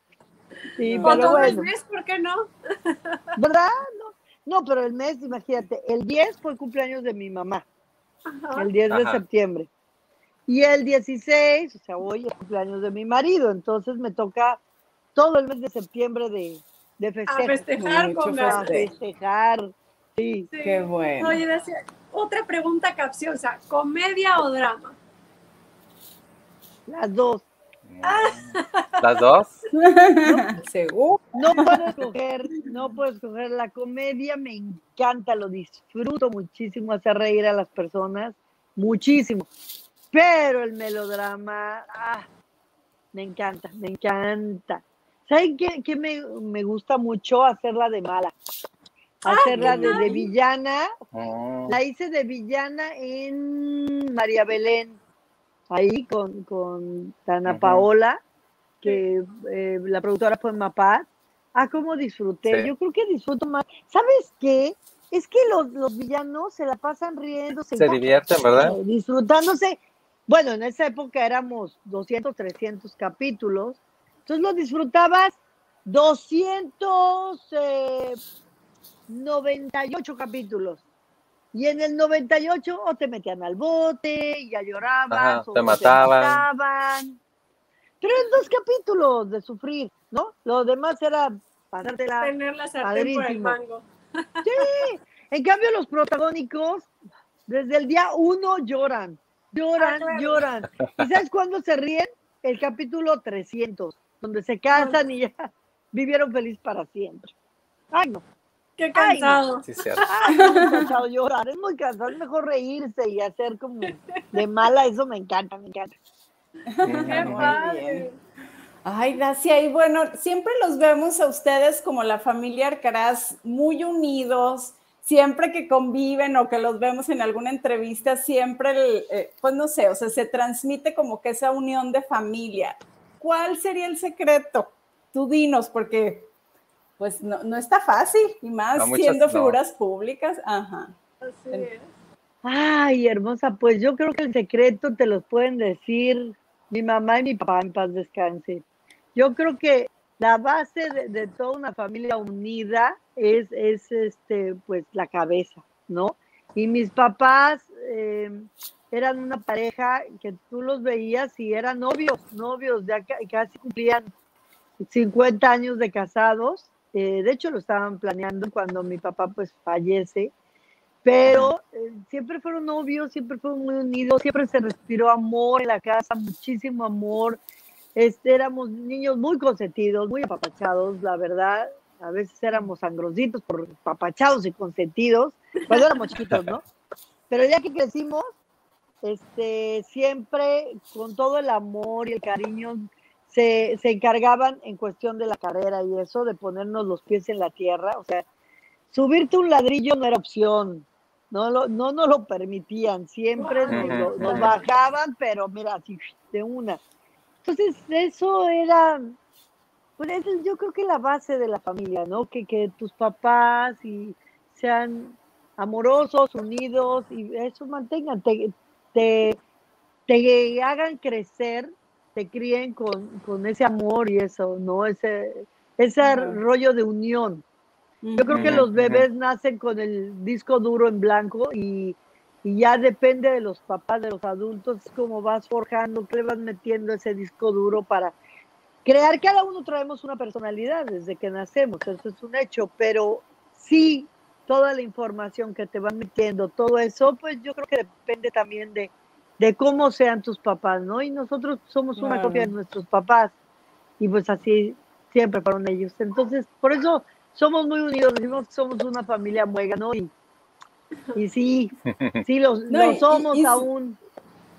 Sí, No. O pero todo el bueno, mes, ¿por qué no? [laughs] ¿verdad? No, no, pero el mes, imagínate, el 10 fue el cumpleaños de mi mamá, Ajá. el 10 de Ajá. septiembre. Y el 16, o sea, hoy es el cumpleaños de mi marido, entonces me toca todo el mes de septiembre de, de A festejo. festejar con. A festejar. Sí. Sí. Qué bueno. Oye, decía, otra pregunta capciosa, ¿comedia o drama? Las dos. [laughs] ¿Las dos? [laughs] Seguro. No puedo escoger, no puedo escoger. La comedia me encanta, lo disfruto muchísimo, hacer reír a las personas, muchísimo. Pero el melodrama, ah, me encanta, me encanta. ¿Saben qué, qué me, me gusta mucho? Hacerla de mala. Hacerla de, de villana. Mm. La hice de villana en María Belén, ahí con, con. Paola, que eh, la productora fue Mapaz. Ah, cómo disfruté. Sí. Yo creo que disfruto más. ¿Sabes qué? Es que los, los villanos se la pasan riendo, Se divierten, ¿verdad? eh, disfrutándose. Bueno, en esa época éramos 200, 300 capítulos. Entonces lo disfrutabas 298 capítulos. Y en el 98 o te metían al bote, y ya llorabas, Ajá, o te mataban. mataban. Pero en dos capítulos de sufrir, ¿no? Lo demás era pasártela Tener la sartén por el mango. en cambio, los protagónicos, desde el día uno lloran, lloran, Ah, claro. lloran. ¿Y sabes cuándo se ríen? El capítulo 300, donde se casan y ya vivieron feliz para siempre. Ay, no, Qué cansado. Sí, cierto. ay, es muy cansado llorar, es muy cansado, es mejor reírse y hacer como de mala, eso me encanta, me encanta. Qué padre. Ay, Dacia, y bueno, siempre los vemos a ustedes como la familia Arcaraz muy unidos, siempre que conviven o que los vemos en alguna entrevista, siempre, el, eh, pues no sé, o sea, se transmite como que esa unión de familia. ¿Cuál sería el secreto? Tú dinos, porque pues no, no está fácil, y más No, muchas siendo no. figuras públicas. Ajá. Así es. Ay, hermosa, pues yo creo que el secreto te los pueden decir mi mamá y mi papá en paz descanse. Yo creo que la base de, toda una familia unida es, es este, pues la cabeza, ¿no? Y mis papás eh, eran una pareja que tú los veías y eran novios, novios, ya ca- casi cumplían 50 años de casados. Eh, de hecho, lo estaban planeando cuando mi papá pues fallece pero eh, siempre fueron novios, siempre fueron muy unidos, siempre se respiró amor en la casa, muchísimo amor. Este, éramos niños muy consentidos, muy apapachados, la verdad. A veces éramos sangrositos por apapachados y consentidos, cuando éramos chiquitos, ¿no? [laughs] Pero ya que crecimos, este, siempre con todo el amor y el cariño se, se encargaban en cuestión de la carrera y eso, de ponernos los pies en la tierra. O sea, subirte un ladrillo no era opción, no, lo, no nos lo permitían, siempre nos, nos bajaban, pero mira, así de una. Entonces, eso era, pues eso yo creo que la base de la familia, ¿no? Que, que tus papás y sean amorosos, unidos, y eso mantengan, te, te, te hagan crecer, te críen con, con ese amor y eso, ¿no? Ese, ese rollo de unión. Yo creo que los bebés nacen con el disco duro en blanco y, y ya depende de los papás, de los adultos, cómo vas forjando, qué le vas metiendo ese disco duro para crear. Cada uno traemos una personalidad desde que nacemos, eso es un hecho, pero sí, toda la información que te van metiendo, todo eso, pues yo creo que depende también de, de cómo sean tus papás, ¿no? Y nosotros somos una copia de nuestros papás y pues así siempre fueron ellos. Entonces, por eso somos muy unidos, decimos que somos una familia muega, ¿no? Y, y sí, [laughs] sí, los, No, lo somos y- y- aún.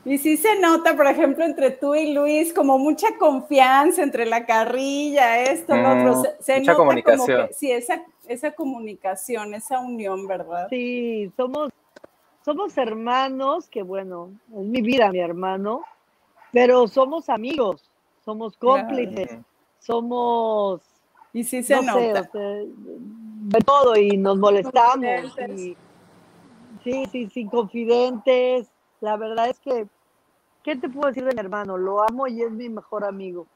Y sí se nota, por ejemplo, entre tú y Luis, como mucha confianza entre la carrilla, esto, lo Mm, otro. Se, se mucha nota comunicación. como que, sí, esa, esa comunicación, esa unión, ¿verdad? Sí, somos, somos hermanos, que bueno, es mi vida, mi hermano, pero somos amigos, somos cómplices, Ujú. somos, Y sí se no sé, nota. o sea, de todo y nos molestamos. Y- sí, sí, sí, confidentes. La verdad es que, ¿qué te puedo decir de mi hermano? Lo amo y es mi mejor amigo.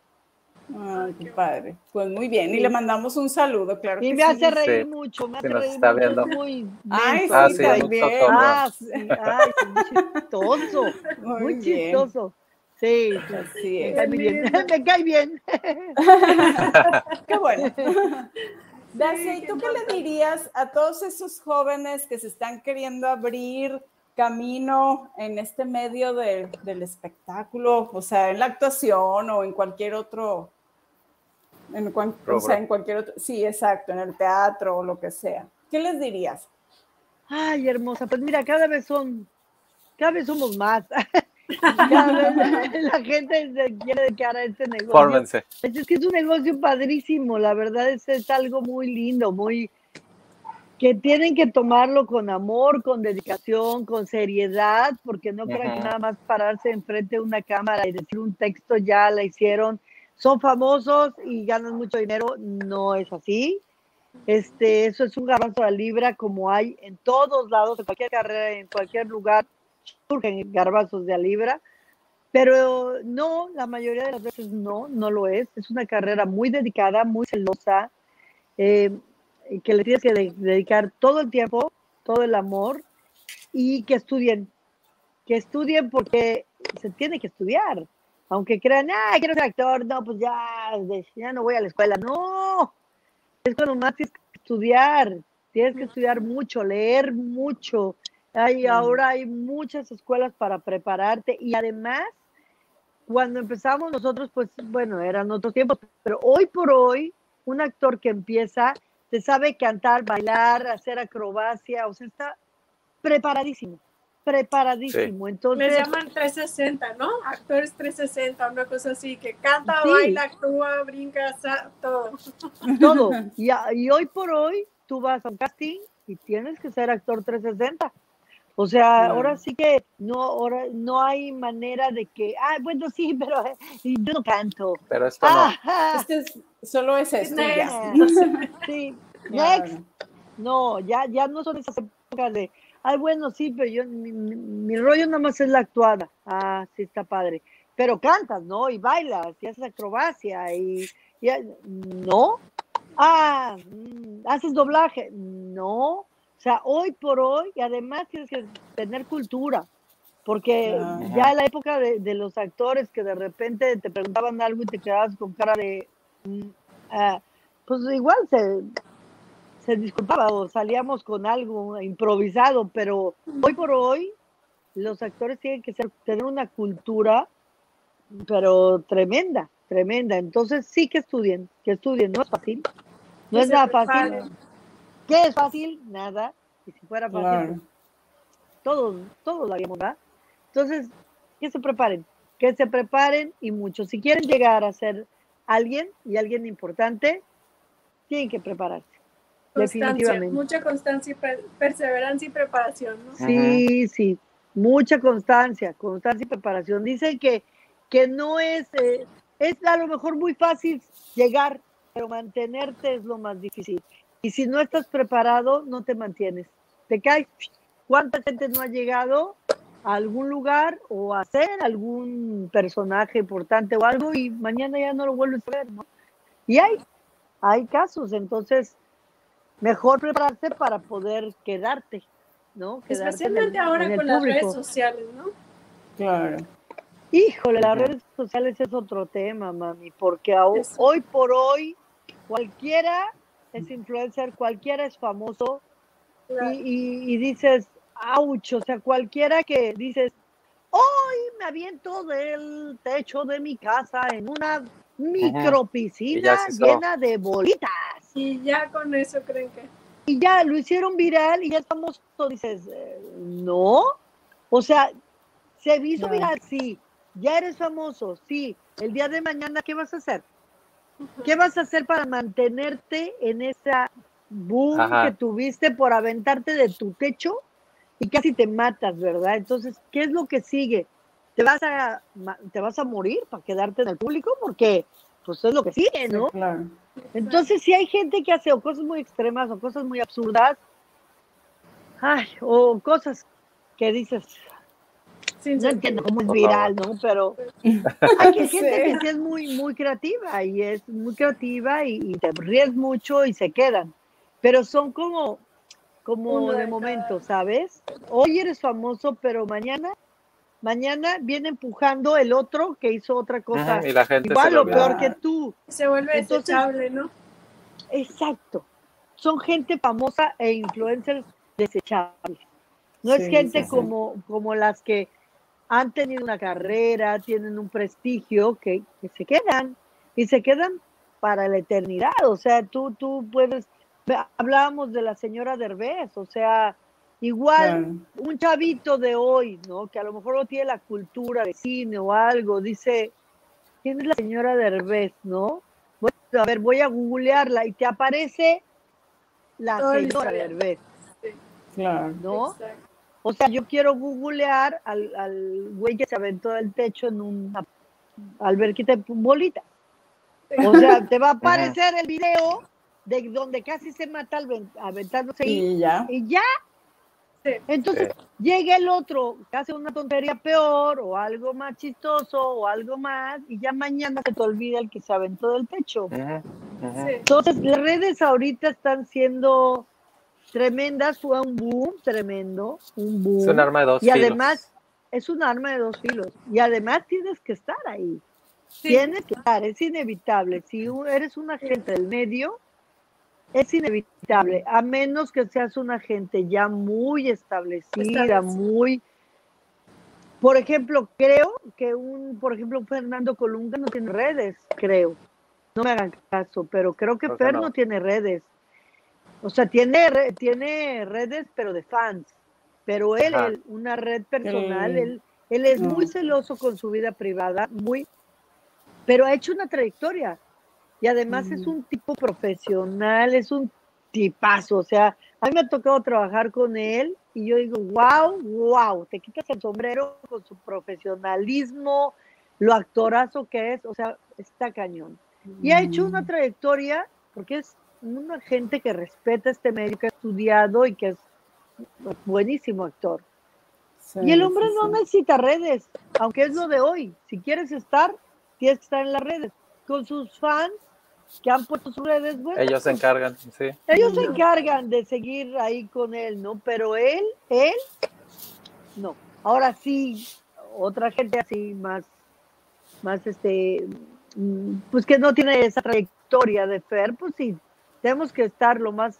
Ay, qué padre. Pues muy bien. Y Sí. le mandamos un saludo, claro. Y que me sí. hace reír Sí. mucho, me hace nos reír está mucho, viendo. muy Ay, Ah, sí, cotorro. Ah, sí, ay, muy chistoso, Muy chistoso. Sí, sí, Así me es. cae muy bien, me cae bien. [laughs] Qué bueno. [laughs] Dacia, ¿y tú qué le dirías a todos esos jóvenes que se están queriendo abrir camino en este medio del espectáculo, o sea, en la actuación o en cualquier otro, en, o sea, en cualquier otro, sí, exacto, en el teatro o lo que sea. ¿Qué les dirías? Ay, hermosa, pues mira, cada vez son, cada vez somos más. [laughs] [laughs] la, gente se quiere dedicar a este negocio. Es que es un negocio padrísimo, la verdad es, es algo muy lindo, muy, que tienen que tomarlo con amor, con dedicación, con seriedad, porque no crean que nada más pararse enfrente de una cámara y decir un texto ya la hicieron. Son famosos y ganan mucho dinero. No es así. Este, eso es un garbanzo a libra como hay en todos lados, en cualquier carrera, en cualquier lugar, surgen garbanzos de a libra. Pero no, la mayoría de las veces no, no lo es. Es una carrera muy dedicada, muy celosa. Eh, que le tienes que dedicar todo el tiempo, todo el amor y que estudien, que estudien porque se tiene que estudiar. Aunque crean, ah, quiero ser actor, no, pues ya, ya no voy a la escuela. No, es cuando más tienes que estudiar, tienes que estudiar mucho, leer mucho. Hay, ahora hay muchas escuelas para prepararte y además, cuando empezamos nosotros, pues bueno, eran otros tiempos, pero hoy por hoy, un actor que empieza se sabe cantar, bailar, hacer acrobacia, o sea, está preparadísimo, preparadísimo. Entonces, Le llaman 360, ¿no? Actores 360, una cosa así, que canta, baila, actúa, brinca, todo. Todo. [laughs] Y, y hoy por hoy tú vas a un casting y tienes que ser actor 360. O sea, ahora sí que no, ahora no hay manera de que, ah, bueno, sí, pero [laughs] yo no canto. Pero esto no. Este es, solo es esto. Sí, [laughs] next. No, ya, ya no son esas épocas de, ay, bueno, sí, pero yo, mi, rollo nada más es la actuada. Ah, sí, está padre. Pero cantas, ¿no? Y bailas, y haces acrobacia, y, y no. Ah, mm, haces doblaje. No sea, hoy por hoy, y además tienes que tener cultura, porque ya en la época de, los actores que de repente te preguntaban algo y te quedabas con cara de, ah, pues igual se, se disculpaba o salíamos con algo improvisado, pero hoy por hoy los actores tienen que ser, tener una cultura, pero tremenda, tremenda. Entonces sí que estudien, que estudien, no es fácil, no es nada fácil. ¿Qué es fácil? Nada. Y si fuera fácil, todos, todos lo haríamos, ¿verdad? Entonces, que se preparen, que se preparen y mucho. Si quieren llegar a ser alguien y alguien importante, tienen que prepararse. definitivamente. Mucha constancia, y perseverancia y preparación, ¿no? Sí, sí, mucha constancia, constancia y preparación. Dicen que, que no es, eh, es a lo mejor muy fácil llegar, pero mantenerte es lo más difícil. Y si no estás preparado, no te mantienes. Te caes. ¿Cuánta gente no ha llegado a algún lugar o a ser algún personaje importante o algo y mañana ya no lo vuelves a ver, ¿no? Y hay, hay casos, entonces mejor prepararse para poder quedarte, ¿no? Especialmente ahora con las redes sociales, ¿no? Claro. Híjole, las redes sociales es otro tema, mami, porque hoy por hoy cualquiera es influencer, cualquiera es famoso y, dices, ouch, o sea, cualquiera que dices, hoy me aviento del techo de mi casa en una micro piscina llena de bolitas. Y ya con eso creen que... Y ya lo hicieron viral y ya estamos, dices, eh, no, o sea, se hizo viral, sí, ya eres famoso, sí, el día de mañana, ¿qué vas a hacer? ¿Qué vas a hacer para mantenerte en esa boom que tuviste por aventarte de tu techo y casi te matas, ¿verdad? Entonces, ¿qué es lo que sigue? ¿Te vas a, te vas a morir para quedarte en el público? Porque, pues, es lo que sigue, ¿no? claro. Entonces, si hay gente que hace o cosas muy extremas o cosas muy absurdas, ay, o cosas que dices, no entiendo cómo es viral, ¿no? Pero [laughs] hay gente que es muy, muy creativa y es muy creativa y, te ríes mucho y se quedan. Pero son como, como de, momento, ¿sabes? Hoy eres famoso, pero mañana, mañana viene empujando el otro que hizo otra cosa. y la gente igual o peor que tú. Se vuelve desechable, ¿no? Exacto. son gente famosa e influencers desechables. No es Sí, gente sí, sí. como, como las que han tenido una carrera, tienen un prestigio, que, que se quedan y se quedan para la eternidad. O sea, tú, tú puedes, hablábamos de la señora Derbez, o sea, igual un chavito de hoy, ¿no? Que a lo mejor no tiene la cultura de cine o algo, dice, ¿quién es la señora Derbez, no? Bueno, a ver, voy a googlearla y te aparece la señora. Derbez, Claro. ¿no? Exacto. O sea, yo quiero googlear al, al güey que se aventó del techo en una alberquita de bolita. O sea, [laughs] te va a aparecer el video de donde casi se mata al ven- aventándose Y ya. y ya. Sí. Entonces llega el otro que hace una tontería peor o algo más chistoso o algo más y ya mañana se te olvida el que se aventó del techo. Sí. Entonces las redes ahorita están siendo tremendas, fue un boom tremendo, un boom. Es un arma de dos y filos. además es un arma de dos filos. Y además tienes que estar ahí. Sí. Tienes que estar, es inevitable. Si eres un agente del medio, es inevitable, a menos que seas un agente ya muy establecida, Establecido. muy... Por ejemplo, creo que un, por ejemplo, un Fernando Colunga no tiene redes, creo. No me hagan caso, pero creo que Creo que Fer no. no tiene redes. O sea, tiene, re- tiene redes, pero de fans. Pero él, una red personal, Mm. él, él es muy celoso con su vida privada, muy, pero ha hecho una trayectoria. Y además es Mm. un tipo profesional, es un tipazo. O sea, a mí me ha tocado trabajar con él y yo digo, wow, wow, te quitas el sombrero con su profesionalismo, lo actorazo que es, o sea, está cañón. Y ha hecho Mm. una trayectoria, porque es una gente que respeta este medio, que ha estudiado y que es buenísimo actor. Sí, Y el hombre sí, no sí. necesita redes, aunque es lo de hoy. Si quieres estar, tienes que estar en las redes. Con sus fans que han puesto sus redes, bueno, Ellos se pues, encargan, sí. ellos se encargan de seguir ahí con él, ¿no? Pero él, él, no. Ahora sí, otra gente así más, más este, mm, pues que no tiene esa trayectoria de Fer, pues sí, tenemos que estar lo más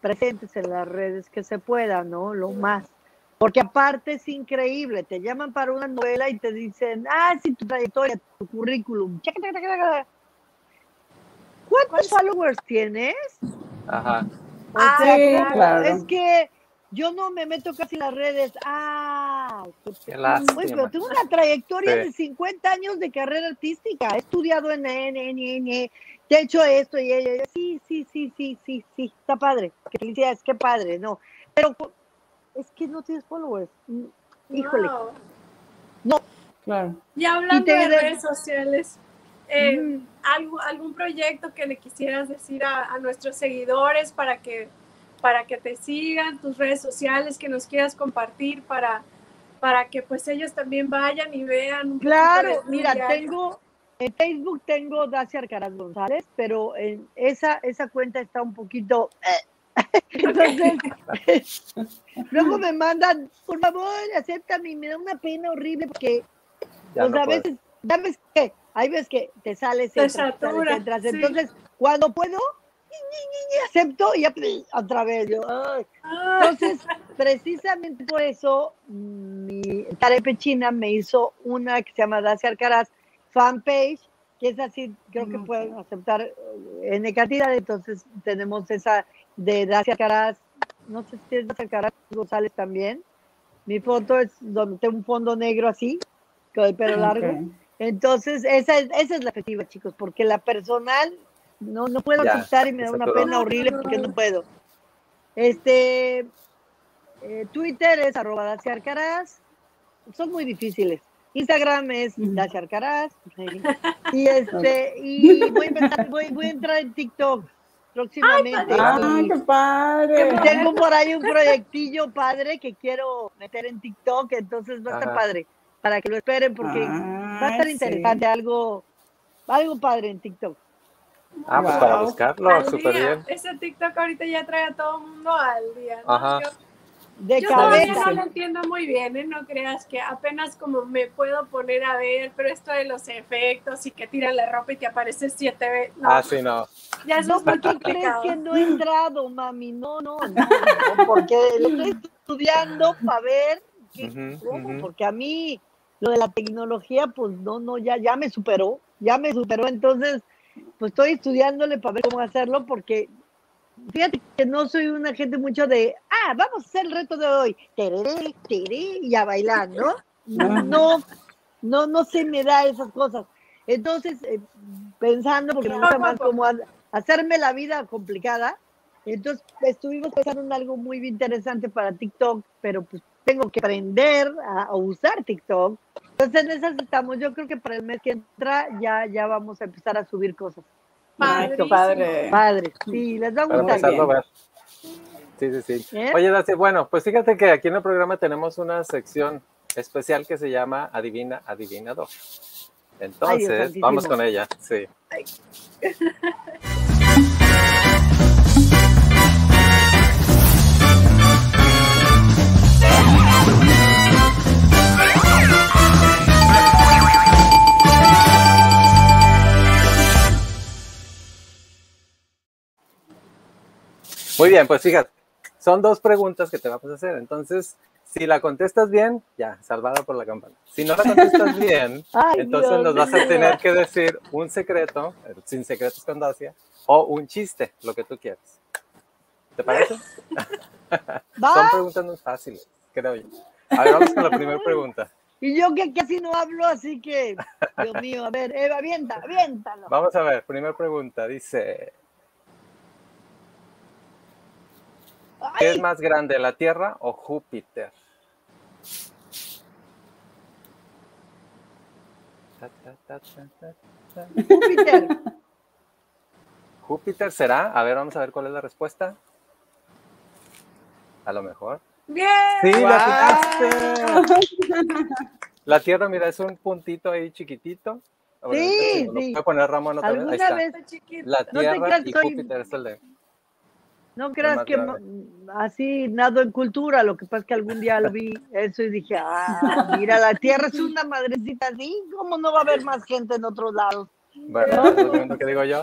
presentes en las redes que se pueda, ¿no? Lo más. Porque aparte es increíble, te llaman para una novela y te dicen, ah, sí, tu trayectoria, tu currículum. ¿Cuántos followers tienes? Ajá. O Ah, sea, ¿cómo? claro. es que yo no me meto casi en las redes. Ah, qué lástima. pero tengo una trayectoria Sí. de 50 años de carrera artística. He estudiado en N, N, Te he hecho esto y ella. Sí, sí, sí, sí, sí, sí, está padre. Qué felicidades, qué padre, no. Pero es que no tienes followers. Mm, Híjole. Wow. Claro. Y hablando te- de de- redes sociales, eh, Mm. algo- algún proyecto que le quisieras decir a, a nuestros seguidores para que, para que te sigan, tus redes sociales que nos quieras compartir para, para que pues ellos también vayan y vean. un poquito de Claro, mira, tengo, en Facebook tengo Dacia Arcaraz González, pero en esa, esa cuenta está un poquito... eh. [laughs] Entonces, [laughs] luego me mandan, por favor, acéptame, y me da una pena horrible porque, Ya o no a puedes. veces, ¿sabes qué? Hay veces que te sales, Te entras, te sales, satura, entras. sí. Entonces, cuando puedo, acepto y ya, otra vez. Yo, ay. Ah, Entonces, precisamente por eso, mi Tarepe China me hizo una que se llama Dacia Alcaraz fanpage, que es así, creo que Mm. pueden aceptar eh, N cantidad, entonces tenemos esa de Dacia Alcaraz, no sé si es Dacia Alcaraz González también. Mi foto es donde tengo un fondo negro así, con el pelo largo. Entonces, esa es, esa es la efectiva, chicos, porque la personal no, no puedo Ya, aceptar y me da una pena horrible porque no puedo. Este, eh, Twitter es arroba Dacia Arcaraz. Son muy difíciles. Instagram es. Dacia Arcaraz. [laughs] Y este, y voy a empezar, voy, voy a entrar en TikTok próximamente. ¡Ah, Y qué padre! tengo por ahí un proyectillo padre que quiero meter en TikTok, entonces va a estar padre, para que lo esperen porque va a estar Ay, interesante, algo, algo padre en TikTok. Ah, pues para Wow. buscarlo, súper bien. Ese TikTok ahorita ya trae a todo el mundo al día. ¿no? Ajá. Yo, de Yo todavía cabeza. no lo entiendo muy bien, ¿eh? no creas que apenas como me puedo poner a ver, pero esto de los efectos y que tiran la ropa y te aparece siete veces. No, Ah, sí, no. ya No, ¿por qué crees que no he entrado, mami? No, no, no, no, [laughs] porque lo estoy estudiando para ver qué- Ujú, cómo, ujú. porque a mí lo de la tecnología, pues no, no, ya, ya me superó, ya me superó, entonces, pues estoy estudiándole para ver cómo hacerlo, porque fíjate que no soy una gente mucho de, ah, vamos a hacer el reto de hoy, tereré, tereré, y a bailar, ¿no? [laughs] No, no, no se me da esas cosas. Entonces, eh, pensando, porque me gusta más como ha- hacerme la vida complicada, entonces estuvimos pensando en algo muy interesante para TikTok, pero pues tengo que aprender a, a usar TikTok. Entonces en esas estamos. Yo creo que para el mes que entra ya, ya vamos a empezar a subir cosas. Padre. Padre, sí, les va a gustar. a ver. Sí, sí, sí. ¿Eh? Oye, Daci, bueno, pues fíjate que aquí en el programa tenemos una sección especial que se llama Adivina, Adivinador. Entonces, vamos con ella, sí. [laughs] Muy bien, pues fíjate, son dos preguntas que te vamos a hacer. Entonces, si la contestas bien, ya, salvada por la campana. Si no la contestas [laughs] bien, Ay, entonces Dios nos vas a tener que decir un secreto, eh, sin secretos con Dacia, o un chiste, lo que tú quieras. ¿Te parece? [laughs] Son preguntas muy fáciles, creo yo. A ver, vamos con la primera pregunta. [laughs] y yo que casi no hablo, así que, Dios mío, a ver, Eva, avienta, aviéntalo. Vamos a ver, primera pregunta. Dice, ¿qué es más grande, la Tierra o Júpiter? Ta, ta, ta. Júpiter. Júpiter será. A ver, vamos a ver cuál es la respuesta. A lo mejor. Bien. Sí, la atinaste. La Tierra, mira, es un puntito ahí chiquitito. Ahora, Sí, sí. puede poner Ramón otra vez. Ahí ¿Alguna está. vez Está chiquito. La te Tierra y Júpiter es el de. No creas que grave. así nado en cultura, lo que pasa es que algún día lo vi eso y dije, ah, mira, la Tierra es una madrecita así, ¿cómo no va a haber más gente en otros lados? ¿Verdad? Es lo que digo yo.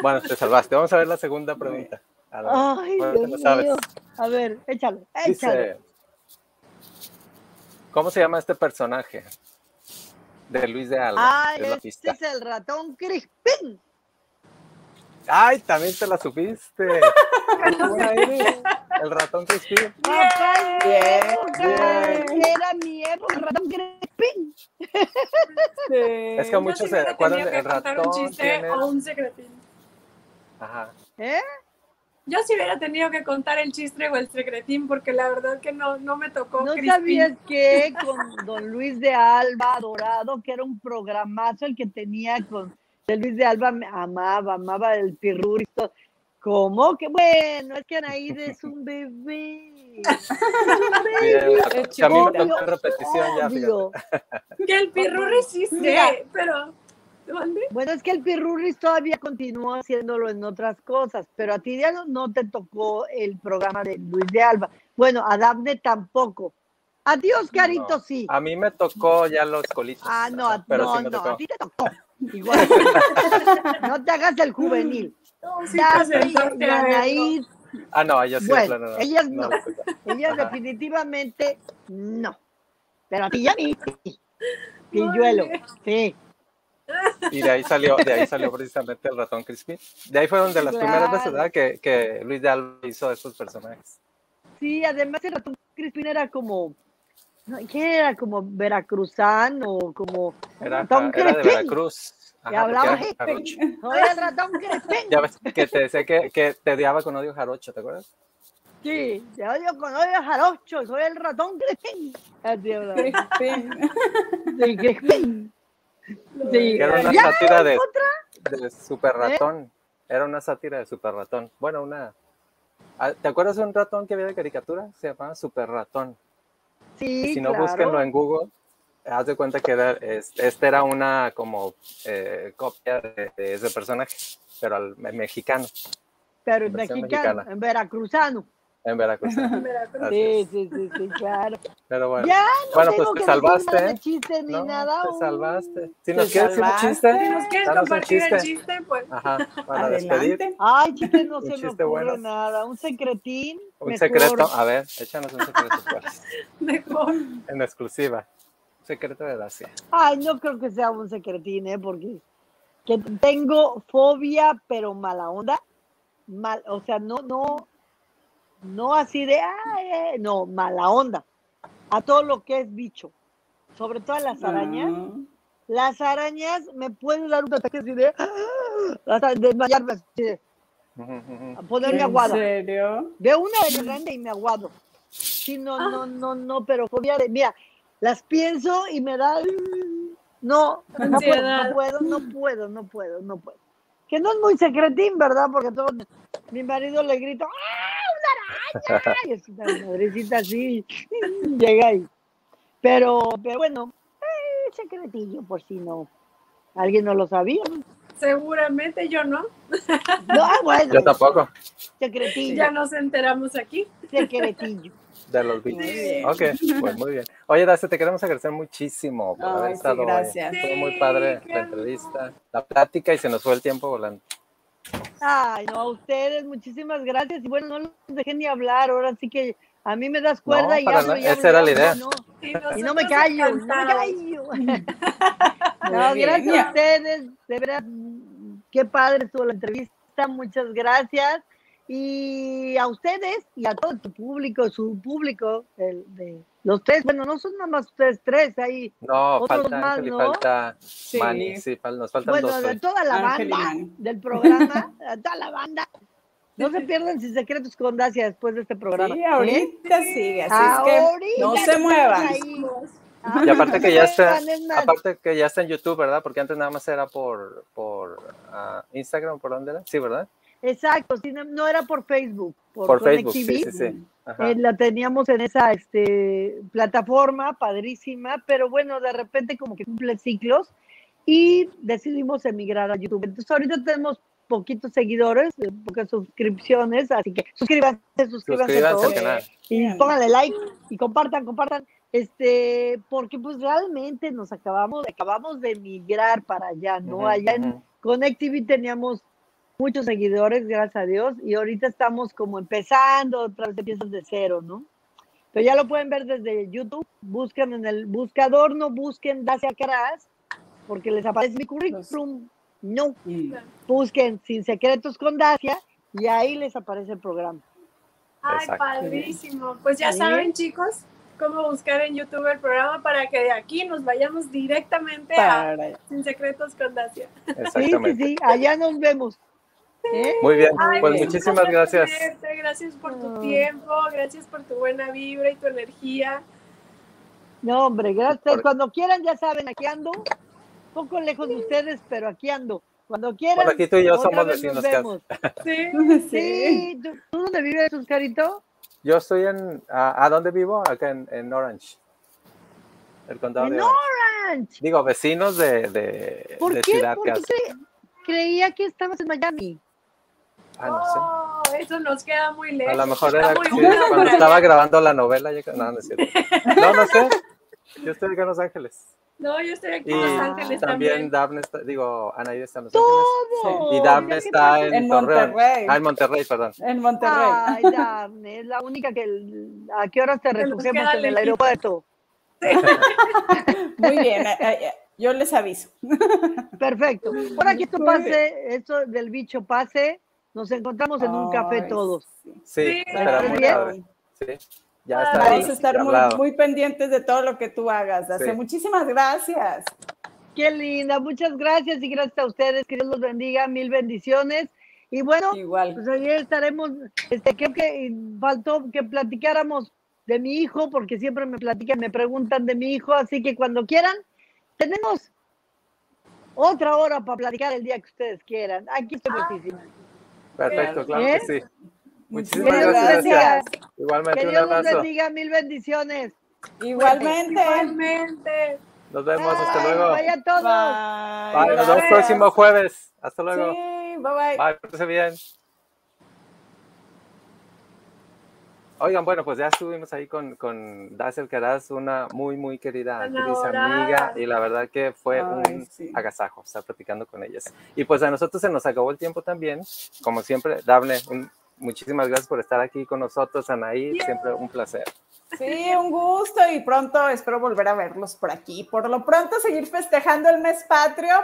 Bueno, te salvaste. Vamos a ver la segunda pregunta. A ver, Ay, bueno, Dios sabes. mío. A ver, échale, échale. Dice, ¿cómo se llama este personaje? De Luis de Alba. Es la este es el ratón Crispín. Ay, también te la supiste. [laughs] Eres. El ratón mi Bien, época, bien. Era mi época, el ratón Crispín. Es que Yo muchos sí se acuerdan del ratón. un chiste tiene- o un secretín. Ajá. ¿Eh? Yo sí hubiera tenido que contar el chiste o el secretín porque la verdad que no, no me tocó. ¿No Crispín. sabías [laughs] que con don Luis de Alba, Dorado, que era un programazo el que tenía con Luis de Alba, me amaba, amaba el y todo. ¿Cómo? Que bueno, es que Anaíde es un bebé. [laughs] Es un bebé. Bien, que a mí me tocó Obvio, en repetición ya, fíjate. obvio. Que el pirurri sí pero ¿dónde? Bueno, es que el Pirurris todavía continuó haciéndolo en otras cosas, pero a ti ya no, no te tocó el programa de Luis de Alba. Bueno, a Dafne tampoco. A ti, Oscarito, No. sí. A mí me tocó ya los colitos. Ah, no, Ajá, pero no, sí no, tocó. a ti te tocó. Igual. no te hagas el juvenil. No, sí. Anaí, Ah, no, ellas sí, Bueno, no. ellas no. tocó. ellas Ajá. definitivamente no. Pero a ti ya ni. [laughs] Pilluelo, sí. Y de ahí salió, de ahí salió precisamente el ratón Crispin. De ahí fueron de las primeras veces Claro. ¿verdad? Que, que Luis de Alba hizo estos personajes. Sí, además el ratón Crispín era como, no, ¿qué era? Como veracruzano, como Era, ratón era de. Veracruz. Ajá, hablaba porque era el [laughs] ratón. Ya ves que te decía que, que te odiaba con odio jarocho, ¿te acuerdas? Sí, te odio con odio jarocho, soy el ratón. Así hablaba. Crispín. Sí, Crispín. Sí. Era una ¿Ya sátira de, otra? de Super Ratón. Era una sátira de Super Ratón. Bueno, una. Ah, ¿Te acuerdas de un ratón que había de caricatura? Se llamaba Super Ratón. Sí, si no, claro. búsquenlo en Google. Haz de cuenta que era, este era una como eh, copia de, de ese personaje, pero al me- mexicano. Pero mexicano, mexicana. en veracruzano. En Veracruz. en Veracruz. Así Sí, sí, sí, sí, claro. Pero bueno. Ya no Bueno, pues te salvaste, ¿eh? ni No, nada. te Uy. salvaste. Si nos quieres decir un chiste, Si nos quieres compartir el chiste. chiste, pues Ajá, para despedir. Adelante. Ay, chicos, no se me chiste ocurre bueno. nada. Un secretín. Un mejor. secreto. A ver, échanos un secreto, pues. [laughs] mejor. En exclusiva. Secreto de Dacia. Ay, no creo que sea un secretín, ¿eh? Porque que tengo fobia, pero mala onda. Mal, o sea, no, no, no así de, ay, eh, no, mala onda. A todo lo que es bicho. Sobre todo a las arañas. Ah. Las arañas me pueden dar un ataque así de, hasta desmayarme, así de, a ponerme ¿En aguada. serio? Veo una de grande y me aguado. Sí, no, no, no, no, pero fobia de, mira, las pienso y me da, no, no puedo, no puedo, no puedo, no puedo, no puedo. Que no es muy secretín, ¿verdad? Porque todo, mi marido le grita, ¡ah, una araña! Y es una madrecita así, llega ahí. Pero, pero bueno, eh, secretillo, por si no, alguien no lo sabía. Seguramente yo no. No, ah, bueno, Yo tampoco. secretillo, Ya nos enteramos aquí. secretillo. De los bichos. Bien. Ok, pues muy bien. Oye, Dacia, te queremos agradecer muchísimo por haber Ay, sí, estado hoy. gracias. Muy Sí, padre la entrevista, la plática y se nos fue el tiempo volando. Ay, no, a ustedes, muchísimas gracias. Y bueno, no los dejé ni hablar, ahora sí que a mí me das cuerda No, y hablo, nada, y hablo, esa era la idea. no, Y, y no me callo, no me callo. [laughs] No, bien. gracias a ustedes, de verdad, qué padre estuvo la entrevista, muchas gracias. Y a ustedes y a todo tu público, su público, el de los tres, bueno, no son nada más ustedes tres, ahí, No, Otros falta más, Ángel y ¿no? falta Sí. Manny. Sí, fal- nos faltan bueno, dos. de hoy. toda la banda del programa, [laughs] a toda la banda. No se pierdan sin secretos con Dacia después de este programa. Sí, ¿eh? ahorita sigue, así es que Ahorita no se muevan. ahí. Y aparte que ya está, aparte que ya está en YouTube, ¿verdad? Porque antes nada más era por, por ah, Instagram, ¿por dónde era? Sí, ¿verdad? Exacto, sí, no, era por Facebook, por, Por Facebook, sí, TV. sí. Eh, la teníamos en esa este, plataforma padrísima, pero bueno, de repente como que cumple ciclos y decidimos emigrar a YouTube. Entonces ahorita tenemos poquitos seguidores, eh, pocas suscripciones, así que suscríbanse, suscríbanse Suscríbanse todos al canal. y pónganle like y compartan, compartan, este, porque pues realmente nos acabamos, acabamos de emigrar para allá, ¿no? Allá en ujú. Connect TV teníamos muchos seguidores, gracias a Dios, y ahorita estamos como empezando, otra vez empiezas de cero, ¿no? Pero ya lo pueden ver desde YouTube, buscan en el buscador, no busquen Dacia Caras, porque les aparece mi currículum, no, busquen Sin Secretos con Dacia, y ahí les aparece el programa. Ay, Exacto. padrísimo. Pues ya Sí. saben, chicos, cómo buscar en YouTube el programa para que de aquí nos vayamos directamente a Sin Secretos con Dacia. Sí, sí, sí, allá nos vemos. ¿Eh? Muy bien, Ay, pues muchísimas gracias. tenerte, Gracias por tu Ah. tiempo, gracias por tu buena vibra y tu energía. No, hombre, gracias. Por- Cuando quieran, ya saben, aquí ando. Un poco lejos de ustedes, pero aquí ando. Cuando quieran. Bueno, aquí tú y yo otra somos vez vecinos nos casi. vemos. [laughs] Sí. [laughs] Sí. Sí, ¿tú, tú dónde vives, Oscarito? Yo estoy en. ¿A, a dónde vivo? Acá en, en Orange. El condado En de Orange. Orange. Digo, vecinos de, de, ¿Por de qué? Ciudad ¿Por qué casi. cre- creía que estabas en Miami? Ah, no sé. Oh, eso nos queda muy lejos. A lo mejor era sí, cuando estaba grabando la novela. yo- no, no es cierto. No, no sé. Yo estoy acá en Los Ángeles. No, yo estoy aquí en Los Ángeles también también. Daphne está, digo, Anaide está en Los Ángeles. Todo. Y Daphne está en. Monterrey. Ah, en Monterrey, perdón. En Monterrey. Ay, Daphne, es la única que. ¿A qué horas te recogemos en el aeropuerto? Muy bien, yo les aviso. Perfecto. Ahora que esto pase, esto del bicho pase, nos encontramos en un café Ay, todos. sí. Muy. Sí, ya Ah, está. Vamos ahí, a estar muy, muy pendientes de todo lo que tú hagas. Dacia. Sí. Muchísimas gracias. Qué linda, muchas gracias y gracias a ustedes, que Dios los bendiga, mil bendiciones. Y bueno, Igual. pues ayer estaremos, este, creo que faltó que platicáramos de mi hijo, porque siempre me platican, me preguntan de mi hijo, así que cuando quieran, tenemos otra hora para platicar el día que ustedes quieran. Aquí estoy muchísimo. Perfecto, claro ¿Eh? que sí. Que Muchísimas los gracias. Dacia. Igualmente, que un Dios los abrazo. bendiga, mil bendiciones. Igualmente. Igualmente. Nos vemos, hasta Bye, luego. Bye a todos. Bye. Bye, nos vemos Gracias. próximo jueves. Hasta luego. Sí, bye bye. Bye, bien. Oigan, bueno, pues ya estuvimos ahí con, con Dazel Caraz, una muy, muy querida actriz, amiga, y la verdad que fue Ay, un sí. agasajo estar platicando con ellas. Y pues a nosotros se nos acabó el tiempo también, como siempre, Dable, un- muchísimas gracias por estar aquí con nosotros, Anaí, Yeah. siempre un placer. Sí, un gusto y pronto espero volver a verlos por aquí. Por lo pronto, seguir festejando el mes patrio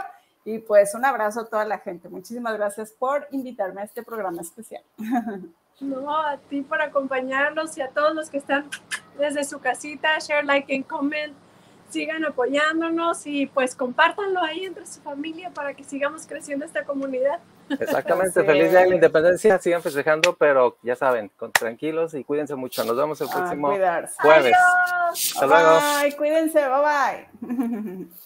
y pues un abrazo a toda la gente. Muchísimas gracias por invitarme a este programa especial. [laughs] No, a ti por acompañarnos y a todos los que están desde su casita, share, like and comment, sigan apoyándonos y pues compártanlo ahí entre su familia para que sigamos creciendo esta comunidad. Exactamente, feliz día de la independencia, sigan festejando, pero ya saben, con, tranquilos y cuídense mucho. Nos vemos el próximo jueves. Adiós. Hasta luego. Bye, cuídense, bye bye. [laughs]